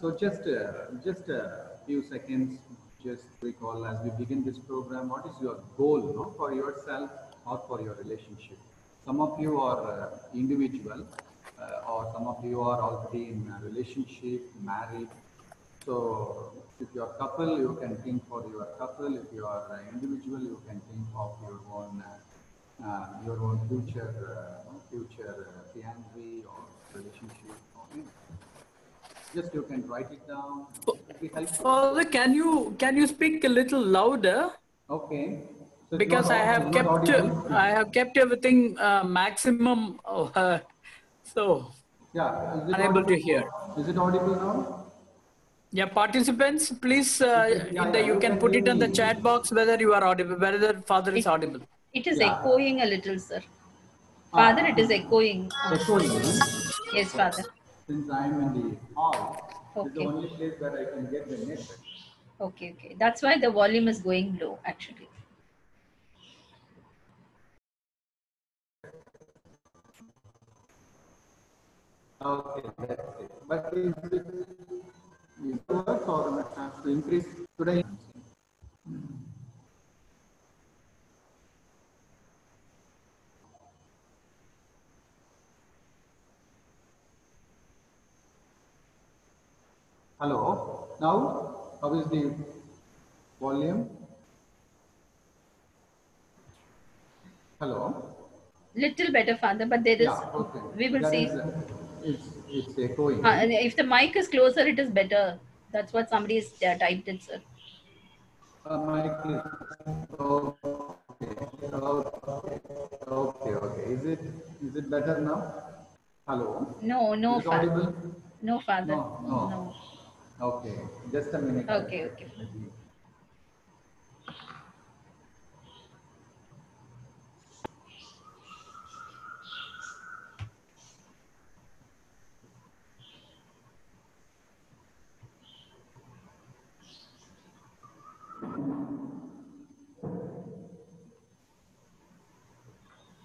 So just uh, just a few seconds, just recall as we begin this program, what is your goal no, for yourself or for your relationship? Some of you are uh, individual, uh, or some of you are already in a relationship, married. So if you are couple, you can think for your couple. If you are individual, you can think of your own uh, your own future uh, future uh, fiancé or relationship. Or anything. Just you can write it down. It will be helpful. Father, can you can you speak a little louder? Okay. So Because I have kept not audible? I have kept everything uh, maximum, uh, so Yeah. Is it unable to audible? hear. Is it audible now? Yeah, participants, please, uh, Yeah, in the, you you can can put it in the chat box whether you are audible, whether Father is It- audible. It is Yeah. echoing a little, sir. Father, it is echoing. Echoing. Yes, Father. Since I am in the hall, it's the Okay. only place where I can get the net. Okay, okay. That's why the volume is going low, actually. Okay, that's it. But is it, works or have to increase today? Hmm. Hello. Now, how is the volume? Hello. Little better, Father, but there is, Yeah, okay. we will There see. is a- It's, it's echoing. Uh, if the mic is closer, it is better. That's what somebody has uh, typed it, sir. Uh, mic is, okay, okay, okay, okay. Is it, is it better now? Hello? No, no, Is Father. No, Father. No, no. Okay, just a minute. Okay, okay.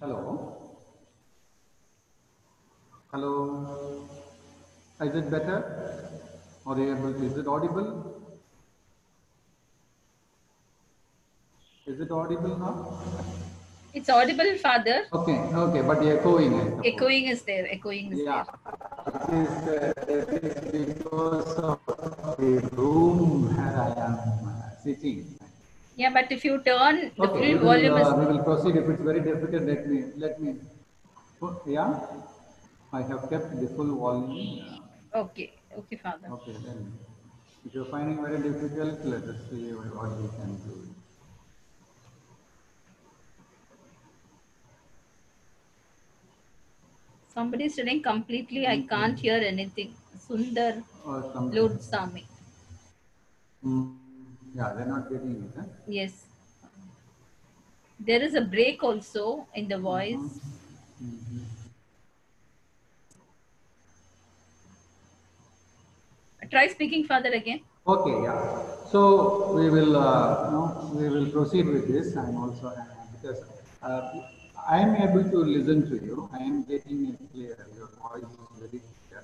Hello? Hello? Is it better? Or you able to, is it audible? Is it audible now? It's audible, Father. Okay, okay, but echoing. Echoing is there. Echoing is Yeah, there. it is, uh, it is because of the room where I am uh, sitting. Yeah, but if you turn, the Okay, full will, volume uh, we will proceed. If it's very difficult, let me, let me. Oh, Yeah, I have kept the full volume. Okay, okay, Father. Okay, then, if you're finding very difficult, let us see what we can do. Somebody is telling completely, I mm-hmm. can't hear anything. Sundar oh, some. Lord Sami. Mm, Yeah, they're not getting it, huh? Yes. There is a break also in the voice. Mm-hmm. Mm-hmm. Try speaking further again. Okay, yeah. So we will, uh, no, we will proceed with this. I'm also uh, because uh, I am able to listen to you. I am getting it clear. Your voice is very clear.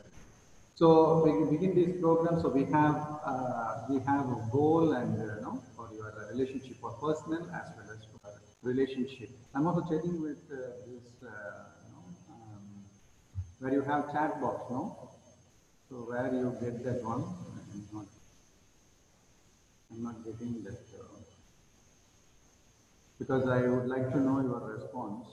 So we begin this program. So we have uh, we have a goal and uh, you know for your relationship for personal as well as for relationship. I'm also checking with uh, this uh, you know, um, where you have chat box, no? So where you get that one? I'm not, I'm not getting that. Uh, because I would like to know your response.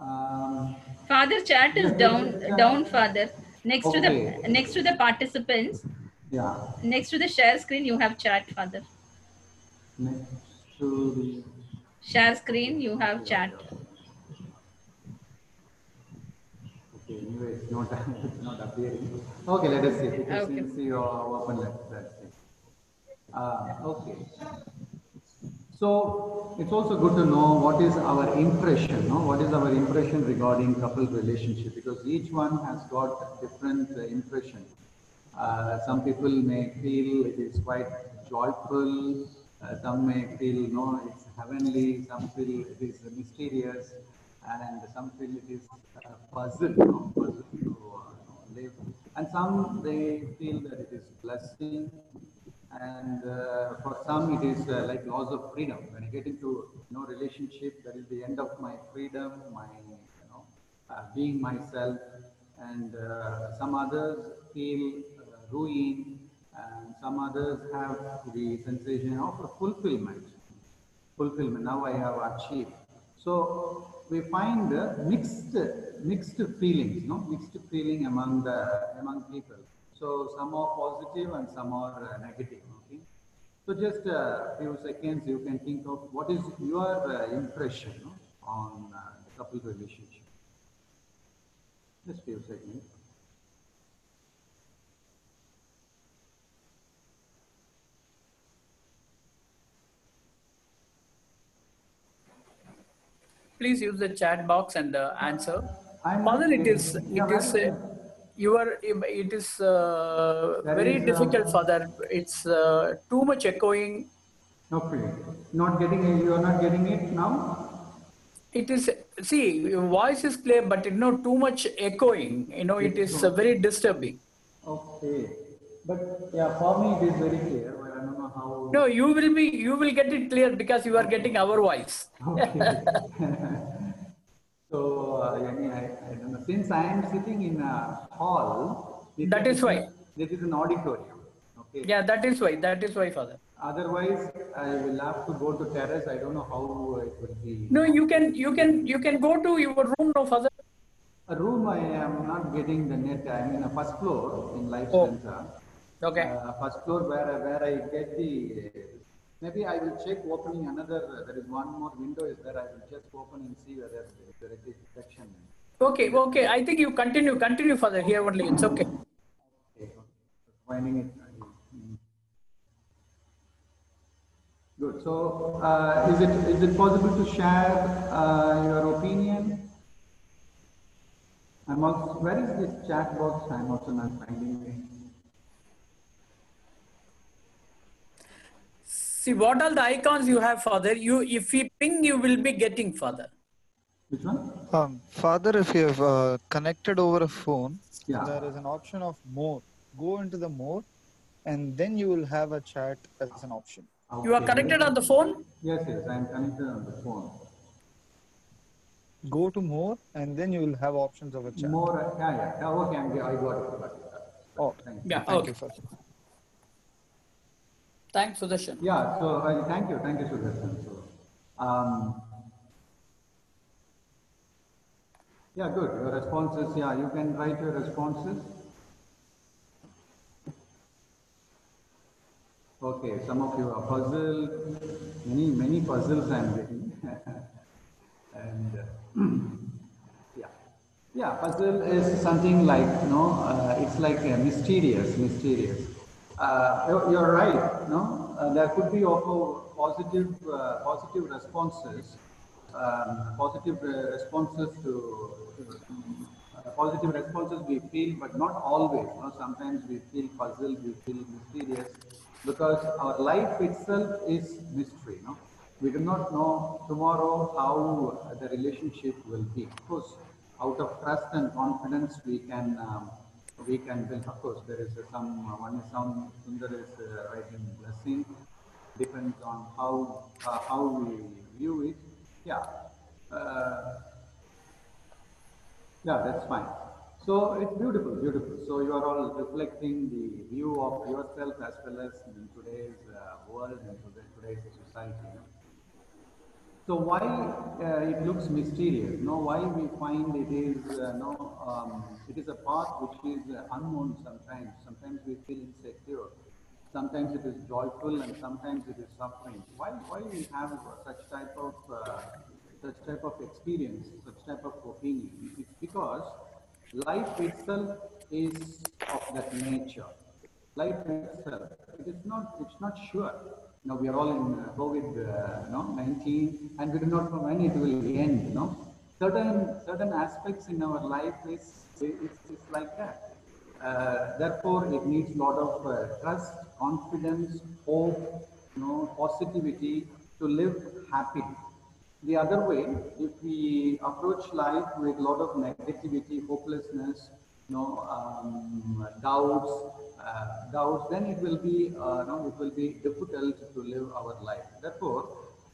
Um, Father chat is down, down, Father. Next to the next to the participants, yeah, next to the share screen, you have chat, Father. next to the. Share screen, you have chat. Okay, anyway, it's not, it's not appearing. Okay, let us see. Because Okay. see, you are open, let's, let's see. Uh, okay. So it's also good to know what is our impression, no? What is our impression regarding couple relationship? Because each one has got different uh, impression. Uh, some people may feel it is quite joyful, Uh, some may feel no, it's heavenly. Some feel it is mysterious, and some feel it is uh, puzzle, you know, puzzle to uh, live. And some they feel that it is blessing, and uh, for some it is uh, like loss of freedom. When I get into you know relationship, that is the end of my freedom, my you know uh, being myself, and uh, some others feel uh, ruin, and some others have the sensation of a fulfillment. Fulfillment. Now I have achieved. So we find mixed mixed feelings, no mixed feeling among the among people. So some are positive and some are uh, negative. Okay. So just a few seconds, you can think of what is your uh, impression no, on uh, couple relationship. Just few seconds. Please use the chat box and uh, answer. Not it is getting- it is uh, you are it is uh, very uh, difficult, Father. It's uh, too much echoing. Okay. Not getting it. You are not getting it now. It is see your voice is clear, but you know too much echoing. You know it is uh, very disturbing. Okay. But yeah, for me it is very clear. I don't know how. No, you will be you will get it clear because you are getting our voice. Okay. so, uh, yani, I, I don't know. Since I am sitting in a hall, That is why. This is an auditorium. Okay. Yeah, that is why. That is why, Father. Otherwise, I will have to go to terrace. I don't know how it will be. No, you can you can you can go to your room, no, Father. A room, I am not getting the net. I'm in a first floor in Life Oh. Center. Okay. Uh, first floor where, where I get the, maybe I will check opening another, there is one more window is there. I will just open and see whether there is section. Okay, okay. I think you continue, continue, Father. Here only. It's okay. Okay. Finding it. Good. So, uh, is it is it possible to share uh, your opinion? I'm also, where is this chat box? I'm also not finding it. See what are the icons you have, Father. You if you ping, you will be getting, Father. Which one? Um, Father, if you have uh, connected over a phone, Yeah. there is an option of more. Go into the more, and then you will have a chat as an option. You are connected on the phone. Yes, yes, I'm connected on the phone. Go to more, and then you will have options of a chat. More, yeah, yeah, yeah, okay, I'm, I got it, got it. Oh, Thank you. Yeah. thank Okay. you, Father. Thanks, Sudarshan. Yeah, so, thank you, thank you, Sudarshan. So, um, yeah, good, your responses, yeah, you can write your responses. Okay, some of you are puzzled, many, many puzzles I'm getting. And, yeah. Yeah, puzzle is something like, you know, uh, it's like uh, mysterious, mysterious. Uh, you're, right, no? Uh, there could be also positive, uh, positive responses, um, positive uh, responses to, uh, positive responses we feel, but not always. Know? Sometimes we feel puzzled, we feel mysterious, because our life itself is mystery. No? We do not know tomorrow how the relationship will be. Of course, out of trust and confidence, we can um, we can build. Of course, there is some one is some Sundar is uh, writing blessing. Depends on how uh, how we view it. Yeah. Uh, yeah, that's fine. So it's beautiful, beautiful. So you are all reflecting the view of yourself as well as in today's uh, world and today's society. you know. So why uh, it looks mysterious? You No, why we find it is uh, no, um, it is a path which is uh, unknown sometimes. Sometimes we feel insecure. Sometimes it is joyful and sometimes it is suffering. Why why we have such type of uh, such type of experience, such type of opinion? It's because life itself is of that nature. Life itself, it is not, it's not sure. Now we are all in uh, COVID, uh, know, 19, and we do not know when it will end, you know. Certain, certain aspects in our life is, it's, it's like that. Uh, therefore, it needs a lot of uh, trust, confidence, hope, you know, positivity to live happily. The other way, if we approach life with a lot of negativity, hopelessness, you know, um, doubts, doubts, then it will be, uh, no, it will be difficult to live our life. Therefore,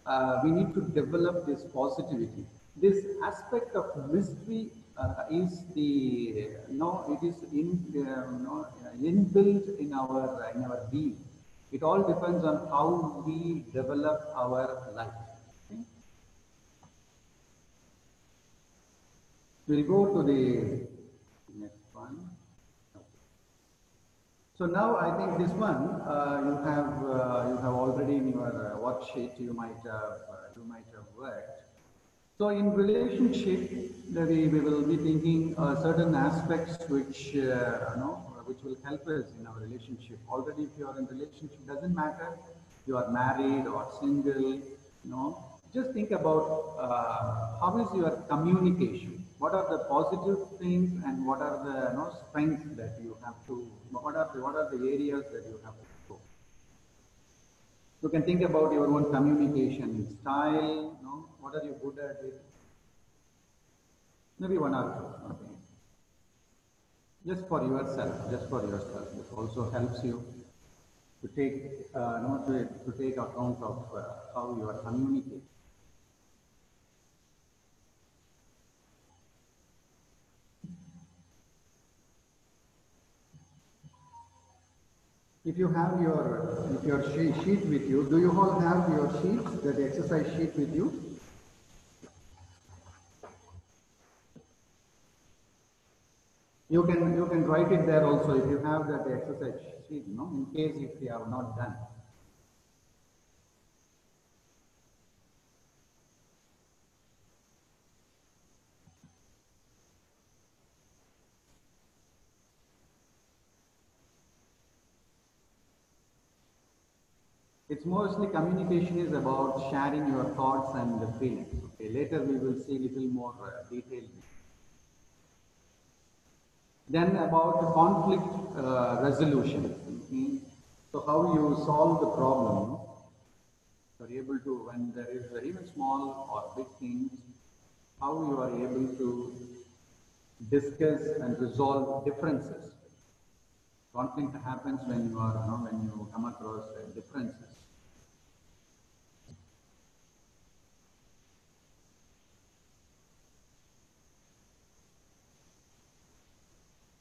uh, we need to develop this positivity. This aspect of mystery uh, is the, know, it is in, uh, know, inbuilt in our in our being. It all depends on how we develop our life. Okay? We'll go to the next one. So now I think this one uh, you have uh, you have already in your uh, worksheet you might have uh, you might have worked. So in relationship, we, we will be thinking uh, certain aspects which uh, you know which will help us in our relationship. Already, if you are in relationship, doesn't matter you are married or single. You know, just think about how is your communication. What are the positive things and what are the you know, strengths that you have to. What are the, what are the areas that you have to grow. You can think about your own communication style. Know, what are you good at it? Maybe one or two. Okay. Just for yourself, just for yourself. This also helps you to take, uh, no, to, to take account of uh, how you are communicating. If you have your if your sheet, with you, do you all have your sheets, that exercise sheet with you? You can you can write it there also if you have that exercise sheet, know, in case if you have not done. Mostly communication is about sharing your thoughts and feelings. Okay, later we will see little more uh, detail. Then about conflict uh, resolution. Okay. So how you solve the problem. You are able to, when there is even small or big things, how you are able to discuss and resolve differences. Conflict happens when you are, you know, when you come across uh, differences.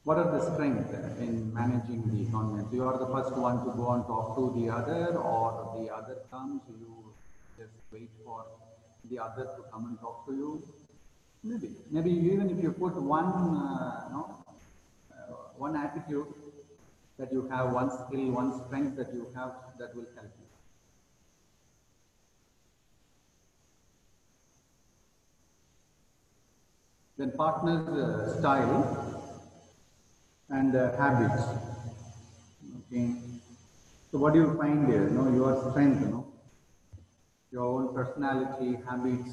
What are the strengths in managing the conflict? You are the first one to go and talk to the other, or the other comes, you just wait for the other to come and talk to you. Maybe, maybe even if you put one, uh, no, uh, one attitude that you have, one skill, one strength that you have, that will help you. Then partner's uh, style and uh, habits. Okay. So what do you find there? You know, your strength, you know, your own personality, habits.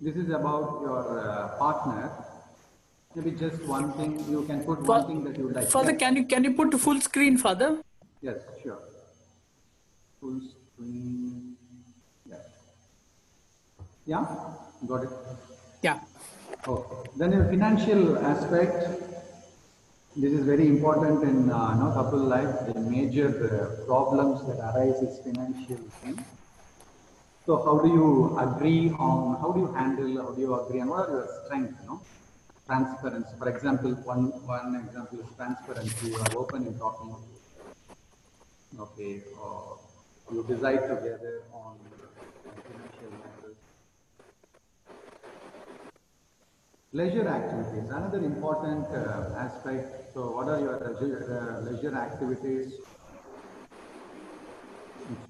This is about your uh, partner. Maybe just one thing you can put one thing that you like. Father, can you can you put full screen, Father? Yes, sure. Full screen. Yes. Yeah, got it. Yeah. Okay. Then a financial aspect. This is very important in uh, no, couple life. The major uh, problems that arise is financial thing. So how do you agree on, how do you handle, how do you agree on, what are your strengths, you know? Transparency. For example, one, one example is transparency. You are open in talking. Okay. Or you decide together on financial matters. Leisure activities, another important uh, aspect. So, what are your leisure, uh, leisure activities?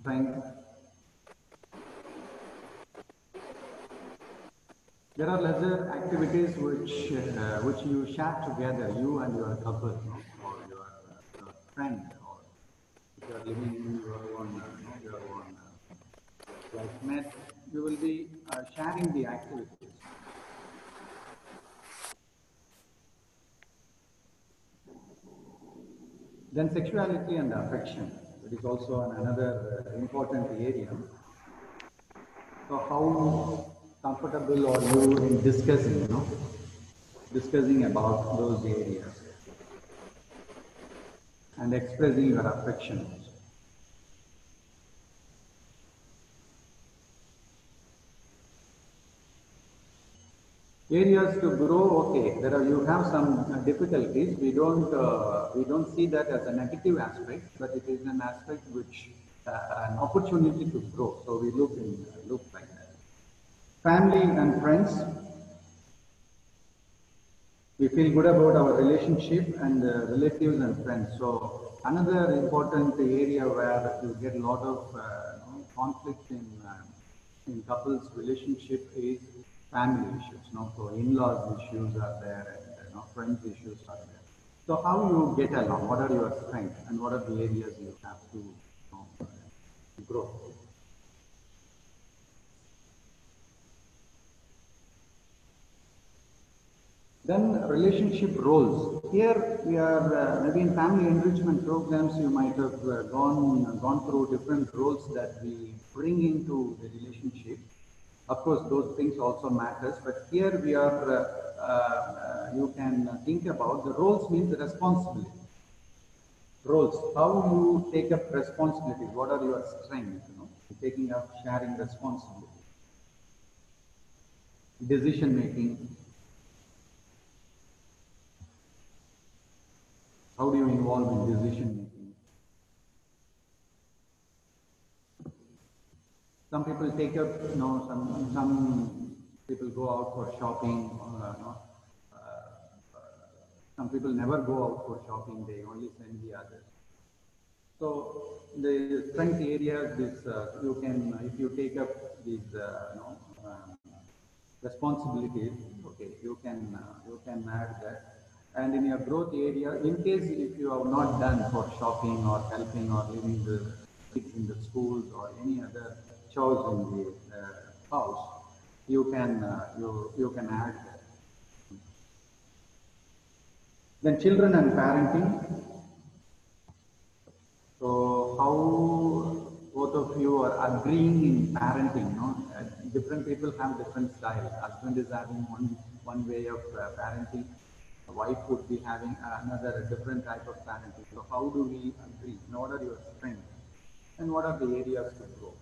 Strength. There are leisure activities which uh, which you share together, you and your couple, or your, your friend, or if you are living in your own, uh, your own uh, you will be uh, sharing the activities. Then sexuality and affection. It is also an- another uh, important area. So how comfortable are you in discussing, you know, discussing about those areas and expressing your affection. Areas to grow, okay, there are, you have some uh, difficulties. We don't, uh, we don't see that as a negative aspect, but it is an aspect which, uh, an opportunity to grow. So we look in, look like that. Family and friends, we feel good about our relationship and uh, relatives and friends. So another important area where you get a lot of uh, conflict in uh, in couples relationship is family issues. You know, so in-laws issues are there, and you know, friends issues are there. So how you get along? What are your strengths and what are the areas you have to you know, grow? Then relationship roles. Here we are uh, maybe in family enrichment programs. You might have uh, gone gone through different roles that we bring into the relationship. Of course, those things also matters. But here we are. Uh, uh, you can think about the roles means responsibility. Roles. How you take up responsibilities. What are your strengths? You know, taking up, sharing responsibility. Decision making. How do you involve in decision making? Some people take up, you know, some some people go out for shopping. Uh, you know, uh, some people never go out for shopping; they only send the others. So the strength areas, this uh, you can, if you take up these, uh, you know, um, responsibilities, okay, you can uh, you can add that. And in your growth area, in case if you have not done for shopping or helping or leaving the kids in the schools or any other chores in the uh, house, you can uh, you you can add that. Then children and parenting. So how both of you are agreeing in parenting, no? Uh, different people have different styles. Husband is having one one way of uh, parenting. Wife would be having another different type of parenting. So how do we agree? What are your strengths? And what are the areas to grow?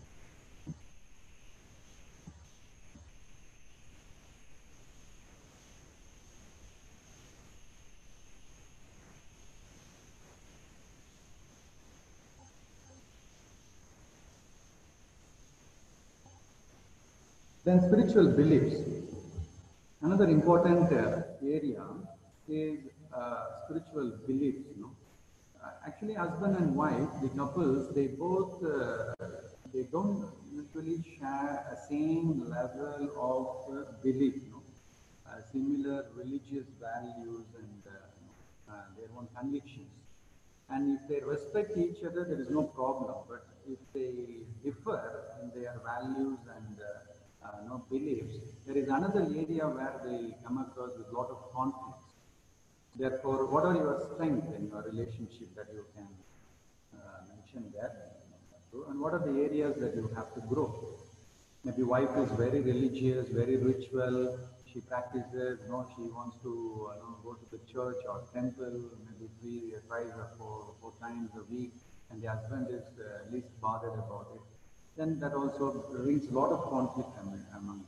Then spiritual beliefs. Another important uh, area is uh, spiritual beliefs. You know, uh, actually, husband and wife, the couples, they both uh, they don't usually share a same level of uh, belief. You know, uh, similar religious values and their own convictions. And if they respect each other, there is no problem. But if they differ in their values and uh, no beliefs, there is another area where they come across with a lot of conflicts. Therefore, what are your strengths in your relationship that you can uh, mention there? And what are the areas that you have to grow? Maybe wife is very religious, very ritual. She practices, you know, she wants to you know, go to the church or temple maybe three, thrice or four, four times a week, and the husband is uh, least bothered about it. Then that also brings a lot of conflict among, them.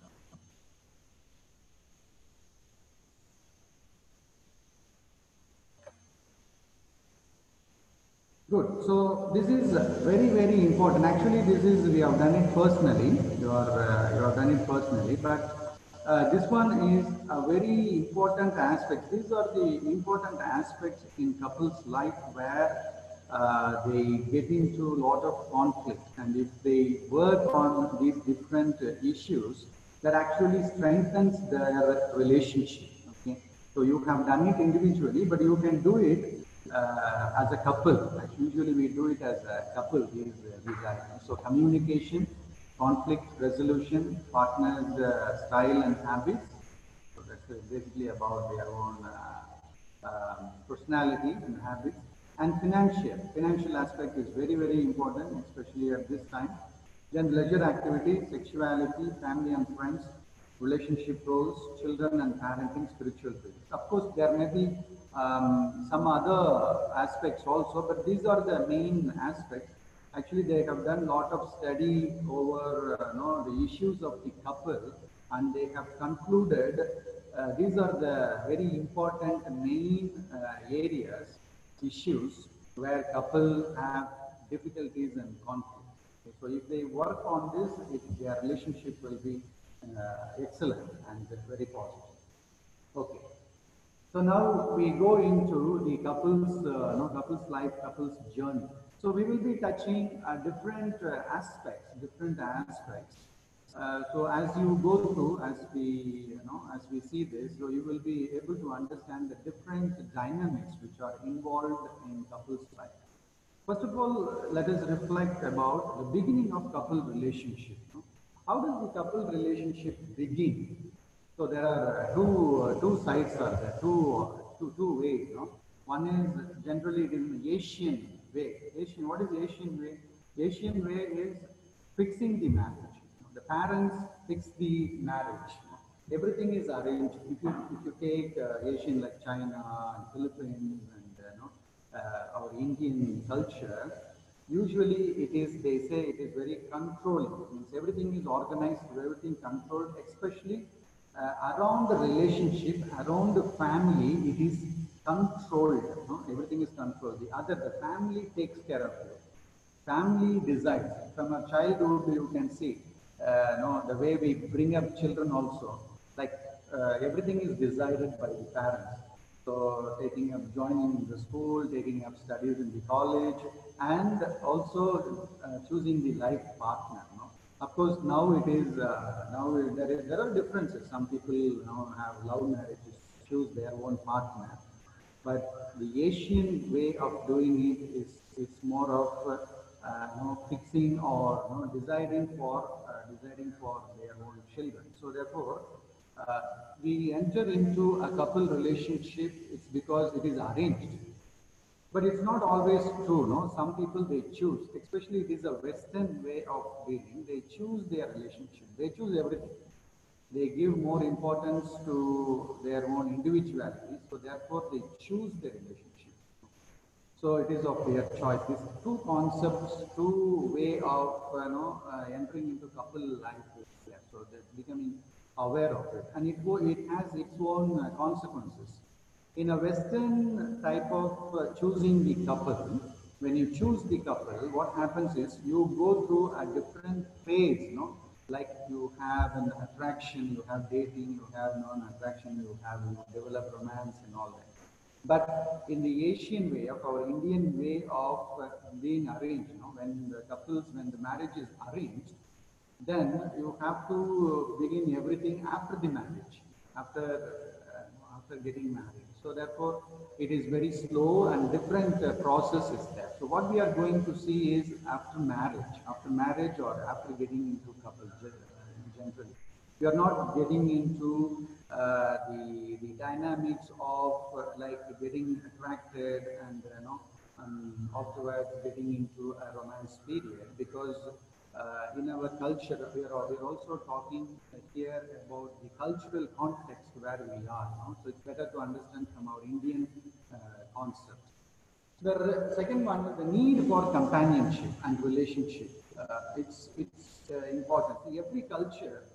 Good. So this is very, very important. Actually, this is we have done it personally. You are uh, you have done it personally, but uh, this one is a very important aspect. These are the important aspects in couples' life where uh, they get into a lot of conflict, and if they work on these different uh, issues, that actually strengthens their relationship. Okay. So you have done it individually, but you can do it uh, as a couple. Like usually we do it as a couple. These, uh, these items. So communication, conflict resolution, partners' uh, style and habits. So that's basically about their own uh, um, personality and habits. And financial, financial aspect is very, very important, especially at this time. Then leisure activities, sexuality, family and friends, relationship roles, children and parenting, spiritual beliefs. Of course, there may be um, some other aspects also, but these are the main aspects. Actually, they have done a lot of study over uh, you know, the issues of the couple, and they have concluded uh, these are the very important main uh, areas, issues where couple have difficulties and conflict. So if they work on this, it, their relationship will be uh, excellent and very positive. Okay. So now we go into the couple's, uh, no, couple's life, couple's journey. So we will be touching uh, different uh, aspects, different aspects. Uh, so as you go through, as we, you know, as we see this, so you will be able to understand the different dynamics which are involved in couple's life. First of all, let us reflect about the beginning of couple relationship. How does the couple relationship begin? So there are two two sides are there, two two two ways. No? One is generally is the Asian way. Asian. What is Asian way? Asian way is fixing the marriage. Parents fix the marriage. Everything is arranged. If you if you take uh, Asian like China and Philippines and uh, uh, our Indian culture, usually it is they say it is very controlling. It means everything is organized, everything controlled, especially uh, around the relationship, around the family, it is controlled. Everything is controlled. The other, the family takes care of it. Family decides. From a childhood, you can see, uh, no, the way we bring up children also, like uh, everything is decided by the parents. So taking up joining the school, taking up studies in the college, and also uh, choosing the life partner. No? Of course, now it is uh, now there is there are differences. Some people you know have love marriages, choose their own partner, but the Asian way of doing it is it's more of uh, you know, fixing or you know, deciding for uh, deciding for their own children. So therefore, uh, we enter into a couple relationship. It's because it is arranged. But it's not always true, no? Some people they choose, especially it is a Western way of dealing, they choose their relationship, they choose everything. They give more importance to their own individuality, so therefore they choose their relationship. So it is of their choice. These two concepts, two way of you know uh, entering into couple life there. So they're becoming aware of it, and it go, it has its own uh, consequences. In a Western type of uh, choosing the couple, when you choose the couple, what happens is you go through a different phase, you know, like you have an attraction, you have dating, you have non-attraction, you have you know, develop romance and all that. But in the Asian way of our Indian way of uh, being arranged, you know, when the couples, when the marriage is arranged, then you have to begin everything after the marriage, after uh, after getting married. So therefore, it is very slow and different uh, process is there. So what we are going to see is after marriage, after marriage or after getting into couple gen- generally. We are not getting into uh, the the dynamics of uh, like getting attracted and you know um, afterwards getting into a romance period because uh, in our culture we are, we are also talking here about the cultural context where we are. no? So it's better to understand from our Indian uh, concept. The second one, is the need for companionship and relationship. Uh, it's it's uh, important. See, every culture, uh,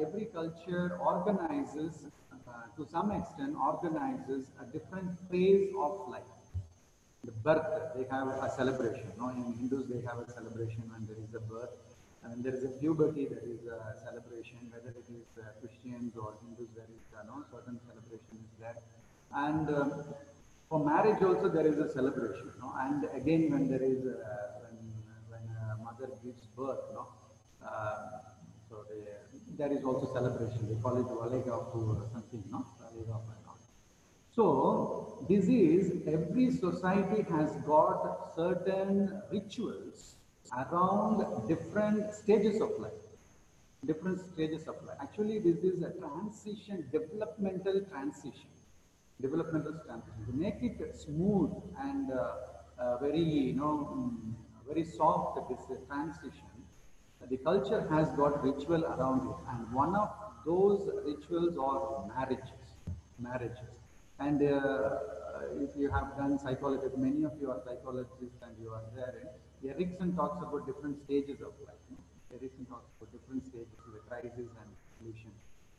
every culture organizes, uh, to some extent, organizes a different phase of life. The birth, they have a celebration. No, in Hindus they have a celebration when there is a birth, and there is a puberty, there is a celebration. Whether it is uh, Christians or Hindus, there is uh, no certain celebration is there, and um, for marriage also there is a celebration. No? And again when there is a, when when a mother gives birth, no, uh, so they, there is also celebration. They call it Valega or something, no, Valega and all. So this is every society has got certain rituals around different stages of life. Different stages of life. Actually, this is a transition, developmental transition. developmental transition, to make it smooth and uh, uh, very, you know, mm, very soft, this transition, the culture has got ritual around it. And one of those rituals are marriages, marriages. And uh, if you have done psychology, many of you are psychologists and you are there, Erikson talks about different stages of life. You know? Erikson talks about different stages of the crisis and solution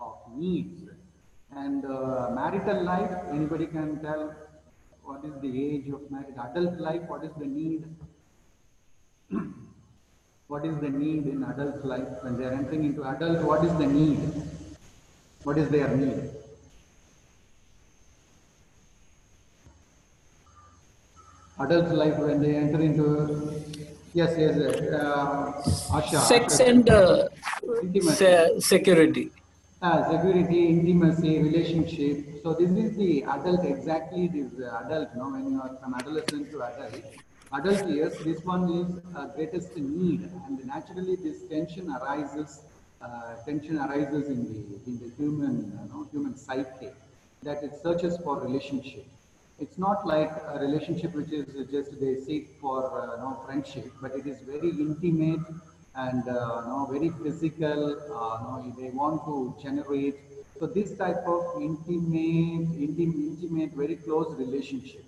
of needs. And uh, marital life, anybody can tell what is the age of marriage? Adult life, what is the need? what is the need in adult life? When they are entering into adult, what is the need? What is their need? Adult life, when they enter into, yes, yes, uh, Asha. Sex Asha. and uh, se- security. Ah, security, intimacy, relationship. So this is the adult, exactly this adult, you know, when you are from adolescent to adult. Adult years, this one is uh, greatest need and naturally this tension arises, uh, tension arises in the, in the human, you know, human psyche that it searches for relationship. It's not like a relationship which is just they seek for uh, you know, friendship, but it is very intimate and uh, know, very physical. Uh, know, they want to generate. So this type of intimate, intimate, intimate, very close relationship,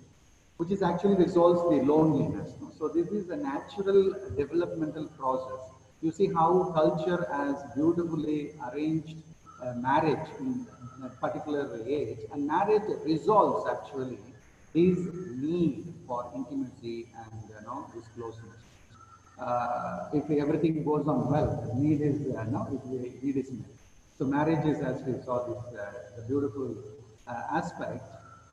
which is actually resolves the loneliness. So this is a natural developmental process. You see how culture has beautifully arranged uh, marriage in a particular age, and marriage resolves actually this need for intimacy and you know this closeness uh, if everything goes on well, need is uh, no, need is met. So marriage is, as we saw, this uh, the beautiful uh, aspect.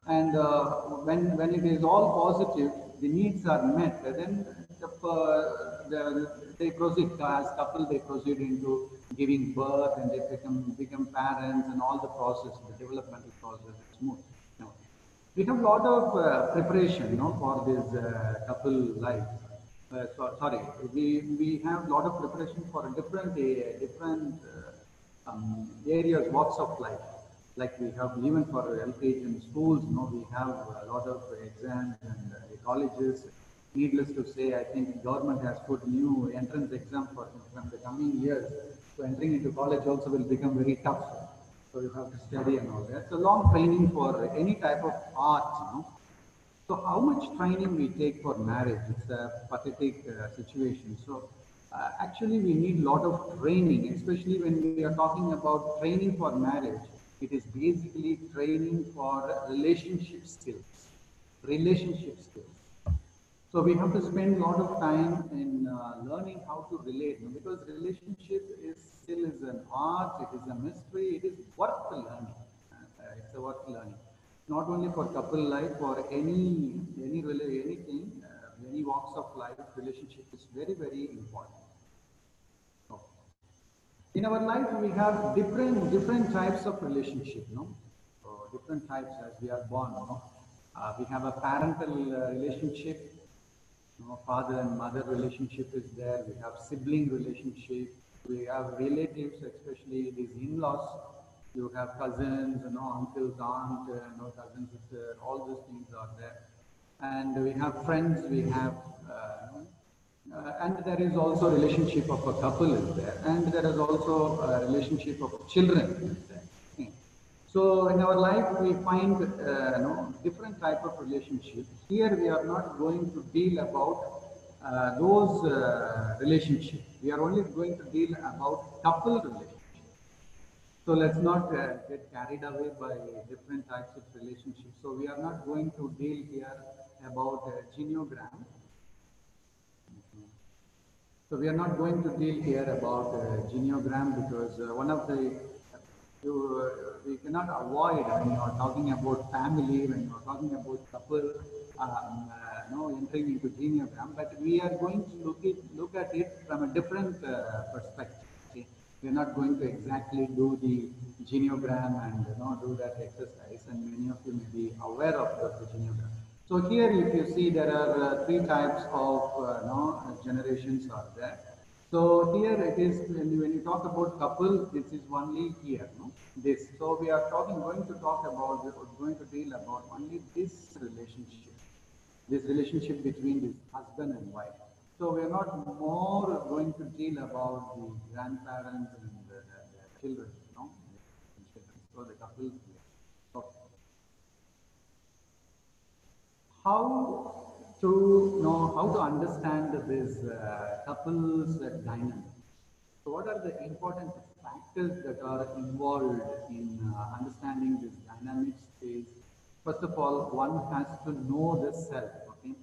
And uh, when when it is all positive, the needs are met. Then the, uh, the, they proceed as couple. They proceed into giving birth, and they become become parents, and all the process, the developmental process is smooth. We have a lot of uh, preparation, you know, for this uh, couple life. Uh, so, sorry, we, we have a lot of preparation for different uh, different um, areas, walks of life. Like we have even for LKG in schools, you know, we have a lot of exams and uh, colleges. Needless to say, I think government has put new entrance exam for the coming years. So entering into college also will become very tough. So you have to study and all that. A long training for any type of art, you know. So how much training we take for marriage? It's a pathetic uh, situation. So uh, actually we need a lot of training, especially when we are talking about training for marriage. It is basically training for relationship skills, relationship skills. So we have to spend a lot of time in uh, learning how to relate because relationship is still is an art, it is a mystery, it is worth learning. Uh, it's a worth learning. Not only for couple life, for any any anything, uh, any walks of life, relationship is very very important. In our life, we have different different types of relationship. No, so different types as we are born. No, uh, we have a parental uh, relationship you know, father and mother relationship is there. We have sibling relationship. We have relatives, especially these in-laws. You have cousins, you know, uncles, aunt, uh, you know, cousins sister. All those things are there. And we have friends. We have, uh, uh, and there is also relationship of a couple is there, and there is also a relationship of children is there. Okay. So in our life, we find uh, you know, different type of relationships. Here, we are not going to deal about uh, those uh, relationships. We are only going to deal about couple relationships. So let's not uh, get carried away by different types of relationships. So we are not going to deal here about uh, genogram. So we are not going to deal here about uh, genogram because uh, one of the you, uh, we cannot avoid when you are talking about family, when you are talking about couple, um, uh, no, entering into genogram, but we are going to look, it, look at it from a different uh, perspective. We are not going to exactly do the genogram and you know, do that exercise, and many of you may be aware of the, the genogram. So here, if you see, there are uh, three types of uh, no, generations are there. So here it is, when you, talk about couple, this is only here, no? This. So we are talking, going to talk about, going to deal about only this relationship, this relationship between this husband and wife. So we are not more going to deal about the grandparents and the, the, the children, no? So the couple. Okay. How to know how to understand this uh, couples dynamic. So, what are the important factors that are involved in uh, understanding this dynamics? Is first of all, one has to know the self. Okay,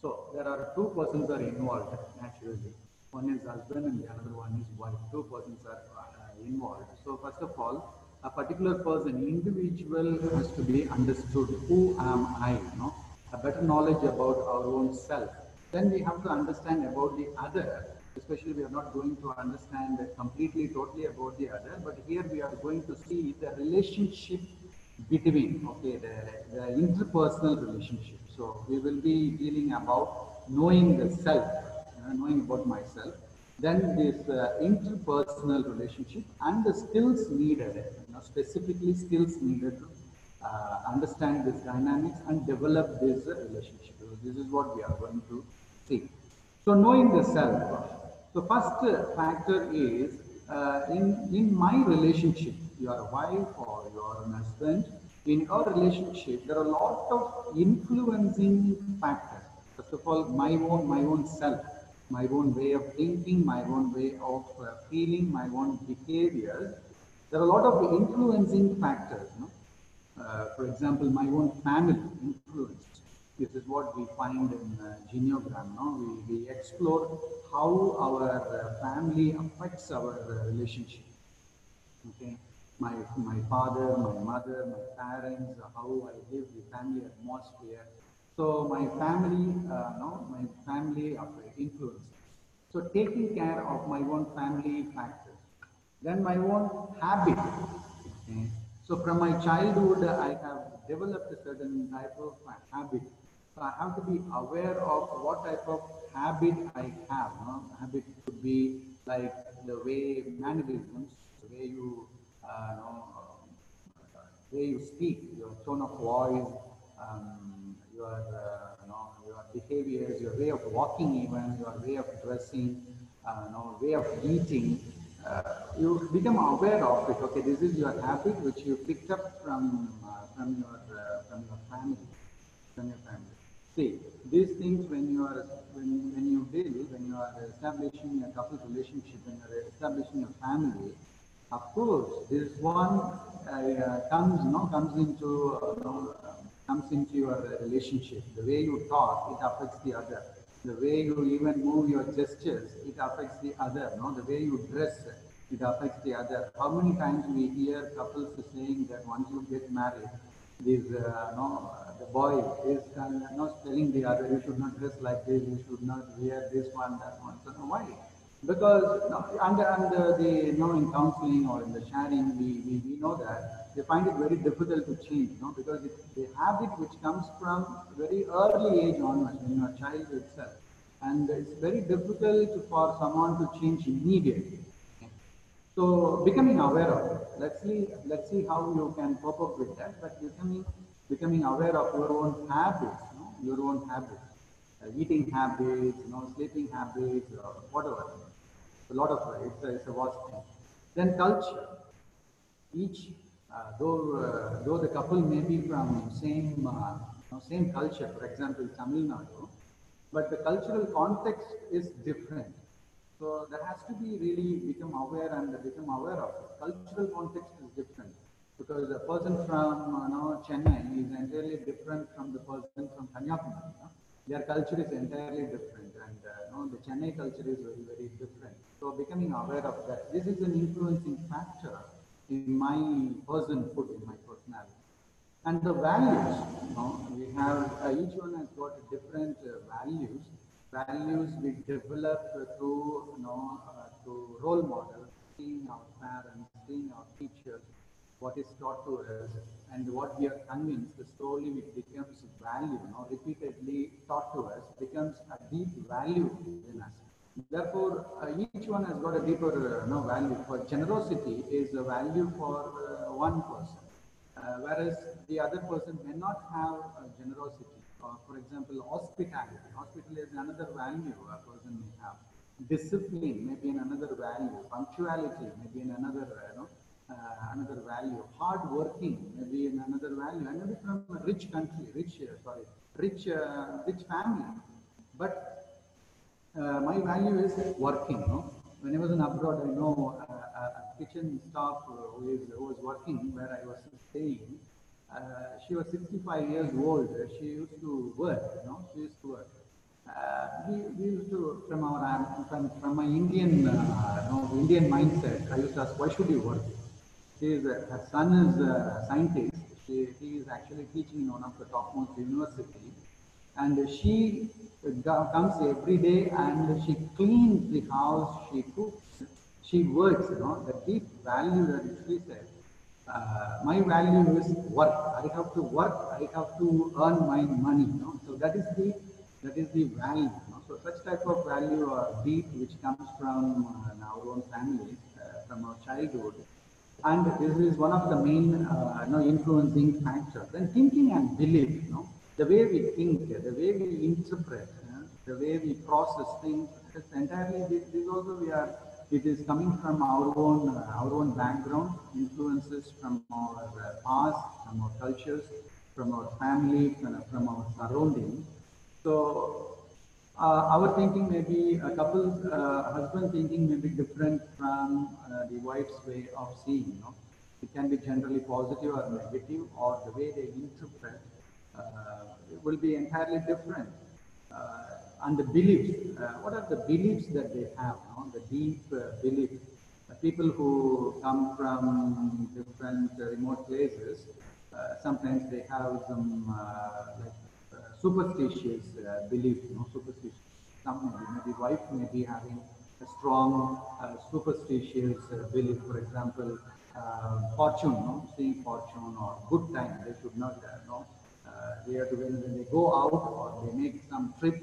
so there are two persons are involved naturally. One is husband and the other one is wife. Two persons are uh, involved. So, first of all, a particular person, individual, has to be understood. Who am I? You know? A better knowledge about our own self. Then we have to understand about the other, especially we are not going to understand completely, totally about the other, but here we are going to see the relationship between, okay, the, the interpersonal relationship. So we will be dealing about knowing the self, knowing about myself, then this uh, interpersonal relationship and the skills needed, you know, specifically skills needed to understand this dynamics and develop this uh, relationship. So this is what we are going to see. So knowing the self. So first uh, factor is uh, in in my relationship, your wife or your husband, in your relationship, there are a lot of influencing factors. First of all, my own my own self, my own way of thinking, my own way of uh, feeling, my own behaviors. There are a lot of influencing factors. Uh, for example, my own family influence. This is what we find in uh, Genogram. No? We, we explore how our uh, family affects our relationship. Okay, my my father, my mother, my parents, how I live, the family atmosphere. So my family, uh, no, my family influence. So taking care of my own family factors. Then my own habit. Okay. So from my childhood, I have developed a certain type of habit. So I have to be aware of what type of habit I have. No? Habit could be like the way mannerisms, the way you, uh, know, uh, way you speak, your tone of voice, um, your, uh, you know, your behaviors, your way of walking, even your way of dressing, uh, you know, way of eating you become aware of it. Okay, this is your habit which you picked up from uh, from your uh, from your family, from your family. See, these things when you are when when you deal when you are establishing a couple relationship when you are establishing a family, of course, this one uh, comes no comes into uh, comes into your relationship. The way you talk, it affects the other the way you even move your gestures, it affects the other. No, the way you dress, it affects the other. How many times we hear couples saying that once you get married, this uh, no, the boy is kind of, not telling the other, you should not dress like this, you should not wear this one, that one. So why? Because know, under, under the, you know, in counseling or in the sharing, we, we, we know that they find it very difficult to change, you know, because it's the habit which comes from very early age onwards, you are a child itself. And it's very difficult for someone to change immediately. So becoming aware of it. Let's see, let's see how you can cope up with that. But becoming becoming aware of your own habits, you know, your own habits, uh, eating habits, you know, sleeping habits, or whatever. A lot of it's a, it's a vast thing. Then culture. Each, though uh, though the couple may be from same uh, you know, same culture, for example, Tamil Nadu, but the cultural context is different. So there has to be really become aware and become aware of it. Cultural context is different because the person from you know, Chennai is entirely different from the person from Kanyakumari. You know? Their culture is entirely different and uh, you know, the Chennai culture is very, very different. So becoming aware of that, this is an influencing factor in my personhood, in my personality. And the values, you know, we have, uh, each one has got different uh, values values we develop through, you know, uh, through role models, seeing our parents, seeing our teachers, what is taught to us, and what we are convinced slowly it becomes value, you know, repeatedly taught to us, becomes a deep value in us. Therefore, uh, each one has got a deeper uh, know, value. For generosity is a value for uh, one person, uh, whereas the other person may not have generosity. Uh, for example, hospitality. Hospitality is another value a person may have. Discipline may be in another value. Punctuality may be in another, uh, you know, another value. Hard working may be in another value. And from a rich country, rich, sorry, rich, rich family. But uh, my value is working. No? When I was in abroad, I know uh, a, a kitchen staff uh, who, is, who was working where I was staying. Uh, she was 65 years old. She used to work. You know, she used to work. Uh, we, we used to from our from, from my Indian uh, you know, Indian mindset. I used to ask, why should you work? She is a, her son is a scientist. She, he is actually teaching in one of the topmost university and she comes every day and she cleans the house, she cooks, she works, you know, the deep value that she said. Uh, my value is work. I have to work. I have to earn my money. You know? So that is the that is the value. You know? So such type of value are deep, which comes from uh, our own families, uh, from our childhood, and this is one of the main uh, you know, influencing factors. Then thinking and belief, you know, the way we think, the way we interpret, the way we process things, entirely this, this also we are. It is coming from our own uh, our own background, influences from our uh, past, from our cultures, from our family, from, from our surroundings. So uh, our thinking may be a couple, uh, husband thinking may be different from uh, the wife's way of seeing. You know, it can be generally positive or negative, or the way they interpret uh, it will be entirely different. And the beliefs, uh, what are the beliefs that they have? Know, the deep uh, beliefs. People who come from different uh, remote places, sometimes they have some like superstitious uh, belief, you know, superstitious. Some maybe, wife may be having a strong uh, superstitious uh, belief. For example, uh, fortune, no, seeing fortune or good time. They should not uh, know. They have to when, when they go out or they make some trip.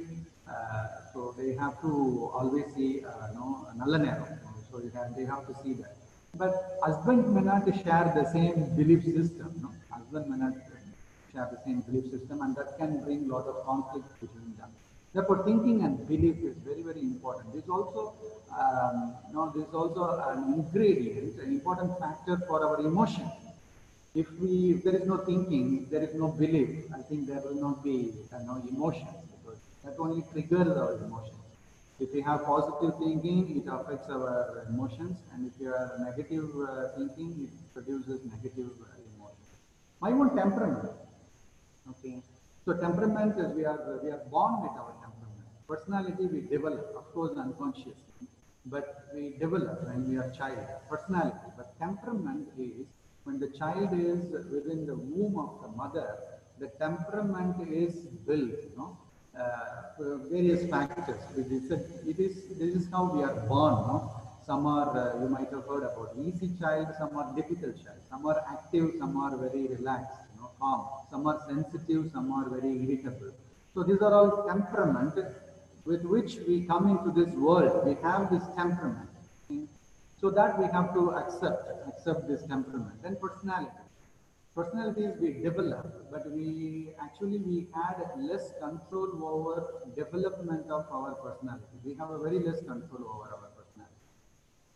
Uh, so they have to always see, uh, no, nalla nero. So have, they have to see that. But husband may not share the same belief system. No? Husband may not share the same belief system, and that can bring a lot of conflict between them. Therefore, thinking and belief is very, very important. This also, um, you know, this is also an ingredient, an important factor for our emotion. If we, if there is no thinking, there is no belief. I think there will not be, emotions because that only triggers our emotions. If we have positive thinking, it affects our emotions, and if you are negative uh, thinking, it produces negative uh, emotions. My own temperament. Okay. So temperament is we are we are born with our temperament. Personality we develop, of course, unconsciously, but we develop when we are child. Personality, but temperament is when the child is within the womb of the mother. The temperament is built. You know, uh, various factors. It is, a, it is this is how we are born. No? Some are uh, you might have heard about easy child, some are difficult child, some are active, some are very relaxed, you know, calm. Some are sensitive, some are very irritable. So these are all temperament with which we come into this world. We have this temperament. So that we have to accept, accept this temperament and personality. Personalities we develop, but we actually we had less control over development of our personality. We have a very less control over our personality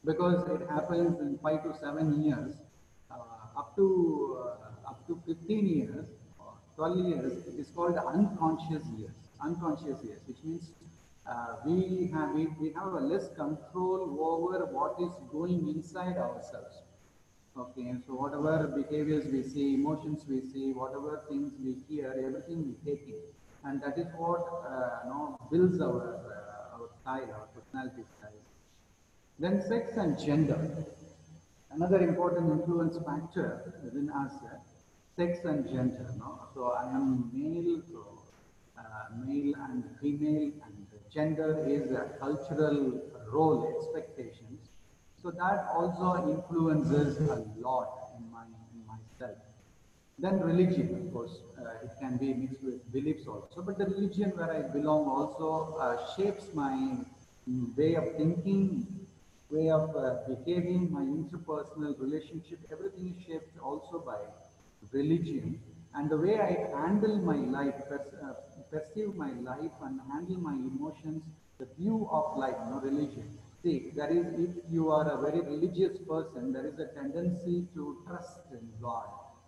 because it happens in five to seven years, uh, up to uh, up to 15 years, or 12 years. It is called unconscious years. Unconscious years, which means uh, we have we, we have a less control over what is going inside ourselves. Okay, so whatever behaviors we see, emotions we see, whatever things we hear, everything we take in, and that is what uh, you know builds our uh, our style, our personality style. Then sex and gender. Another important influence factor within us, uh, sex and gender. No? So I am male, so uh, male and female, and gender is a cultural role, expectations. So that also influences a lot in my in myself. Then religion, of course, uh, it can be mixed with beliefs also. But the religion where I belong also uh, shapes my mm, way of thinking, way of uh, behaving, my interpersonal relationship, everything is shaped also by religion. And the way I handle my life, uh, perceive my life and handle my emotions, the view of life, no religion. See, there is, if you are a very religious person, there is a tendency to trust in God.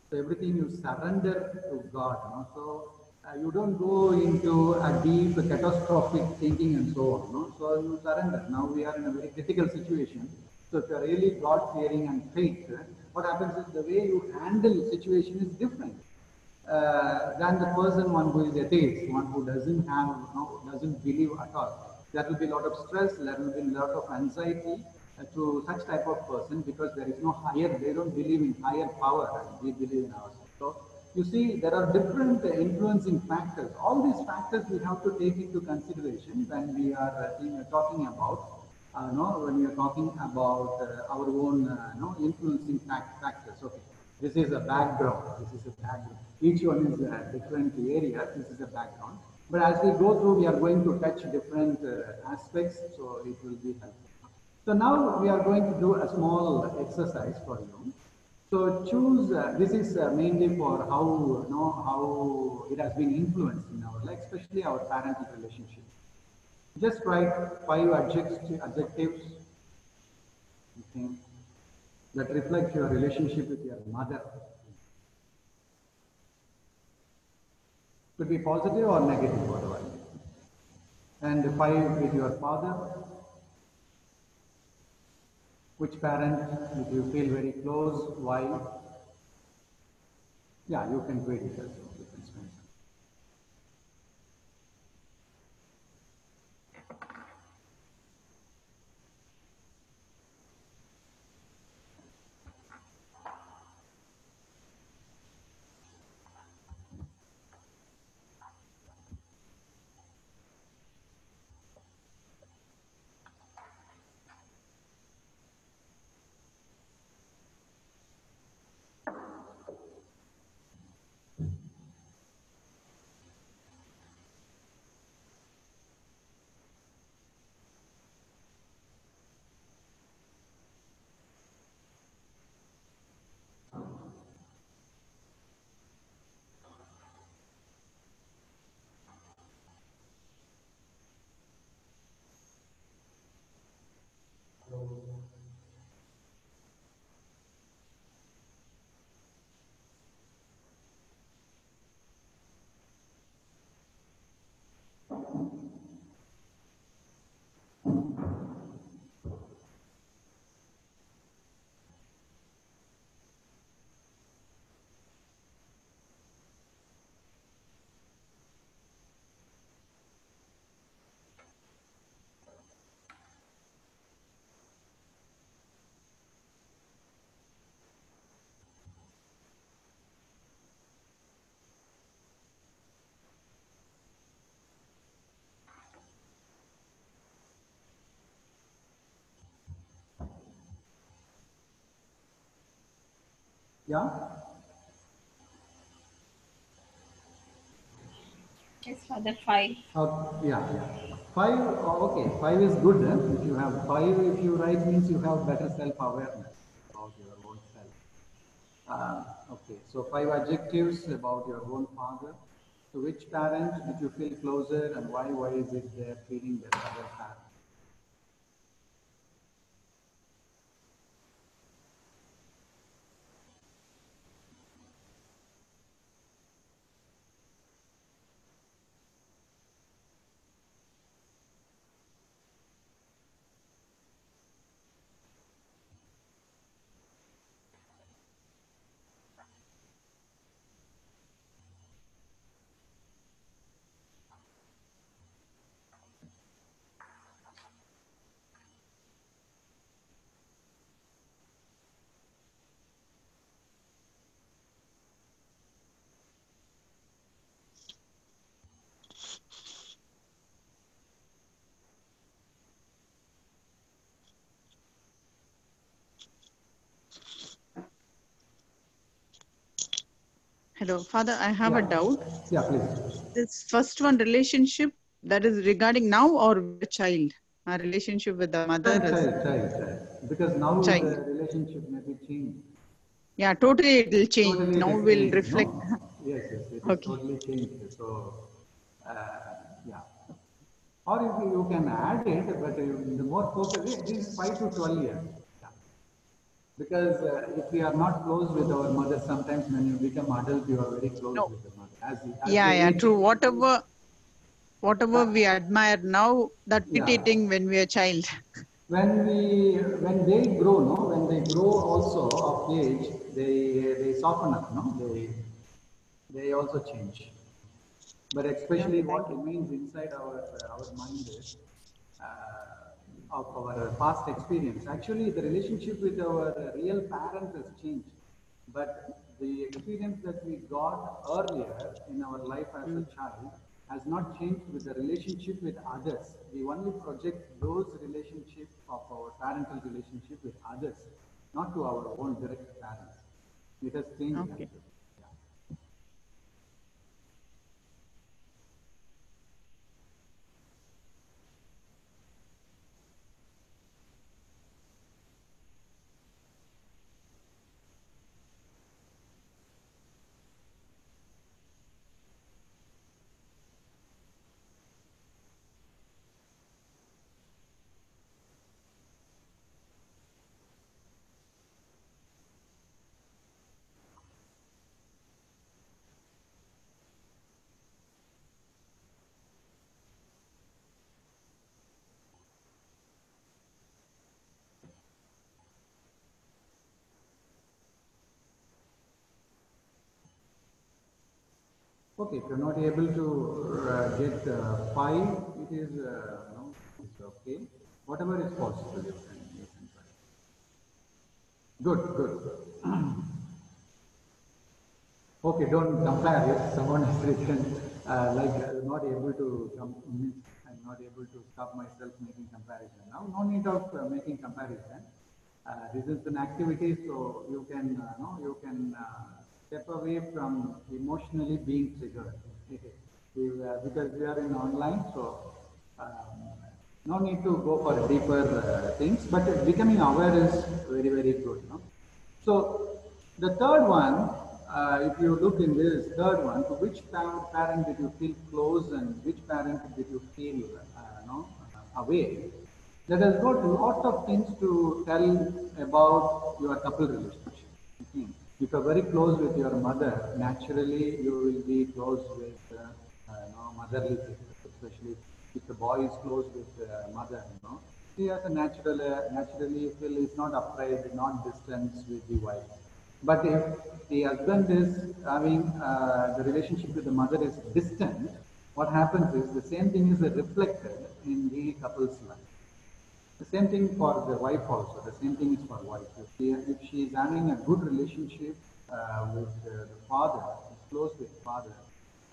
So everything you surrender to God. No? So uh, you don't go into a deep catastrophic thinking and so on. No? So you surrender. Now we are in a very critical situation. So if you are really God fearing and faith, what happens is the way you handle situation is different uh, than the person one who is atheist, one who doesn't have, no, doesn't believe at all. There will be a lot of stress, there will be a lot of anxiety uh, to such type of person because there is no higher, they don't believe in higher power and we believe in ourselves. So you see, there are different uh, influencing factors. All these factors we have to take into consideration when we are uh, talking about uh, no, when we are talking about uh, our own uh, no, influencing fact, factors. Okay, this is a background. This is a background. Each one is a different area. This is a background. But as we go through, we are going to touch different uh, aspects, so it will be helpful. So now we are going to do a small exercise for you. So choose. Uh, this is uh, mainly for how you know how it has been influenced in our life, especially our parental relationship. Just write five adjectives, okay, that reflect your relationship with your mother. Could be positive or negative, whatever. And five with your father. Which parent did you feel very close? Why? Yeah, you can read it as well. You can spend some. Yeah? Yes, Father, five. Oh, yeah, yeah. Five, oh, okay, five is good. Huh? If you have five, if you write means you have better self-awareness about your own self. Uh, okay, so five adjectives about your own father. So which parent did you feel closer and why? Why is it their feeling the other parent? Hello, Father, I have a doubt. Yeah, please. This first one relationship that is regarding now or a child? Our relationship with the mother Child, is, child, child, child. Because now Child. the relationship may be changed. yeah, totally it will change. Totally now will changed, reflect. no? Yes, yes, it Okay. totally changed. So, uh, yeah. Or if you you can add it, but the more focus, it is five to twelve years. Yeah. Because uh, if we are not close with our mother, sometimes when you become adult, you are very close No. with the mother. As, as Yeah, yeah, true. Whatever, whatever we admire now, that Yeah. irritating when we are child. when we when they grow no when they grow also of age they they soften up no they they also change but especially what remains inside our our mind is of our past experience actually the relationship with our real parents has changed but the experience that we got earlier in our life as a hmm. child has not changed with the relationship with others. We only project those relationships of our parental relationship with others, not to our own direct parents. It has changed. Okay. Okay, if you're not able to uh, get uh, five, it is uh, no, it's okay. Whatever is possible, you can, you can try. Good, good. okay, don't compare if someone has written uh, like uh, not able to. I'm not able to stop myself making comparison. Now, no need of uh, making comparison. Uh, this is an activity, so you can, uh, no, you can uh, step away from emotionally being triggered. We, uh, because we are in online, so um, no need to go for deeper uh, things, but becoming aware is very, very good. No? So the third one, uh, if you look in this third one, to which parent did you feel close and which parent did you feel uh, no, away? That has got a lot of things to tell about your couple relationship. If you're very close with your mother, naturally you will be close with uh, uh, you know, motherly figure, especially if the boy is close with uh, mother. You know, he has a natural, uh, naturally feel is not afraid, not distant with the wife. But if the husband is having uh, the relationship with the mother is distant, what happens is the same thing is reflected in the couple's life. The same thing for the wife also. The same thing is for wife. If she, if she is having a good relationship uh, with the father, is close with father,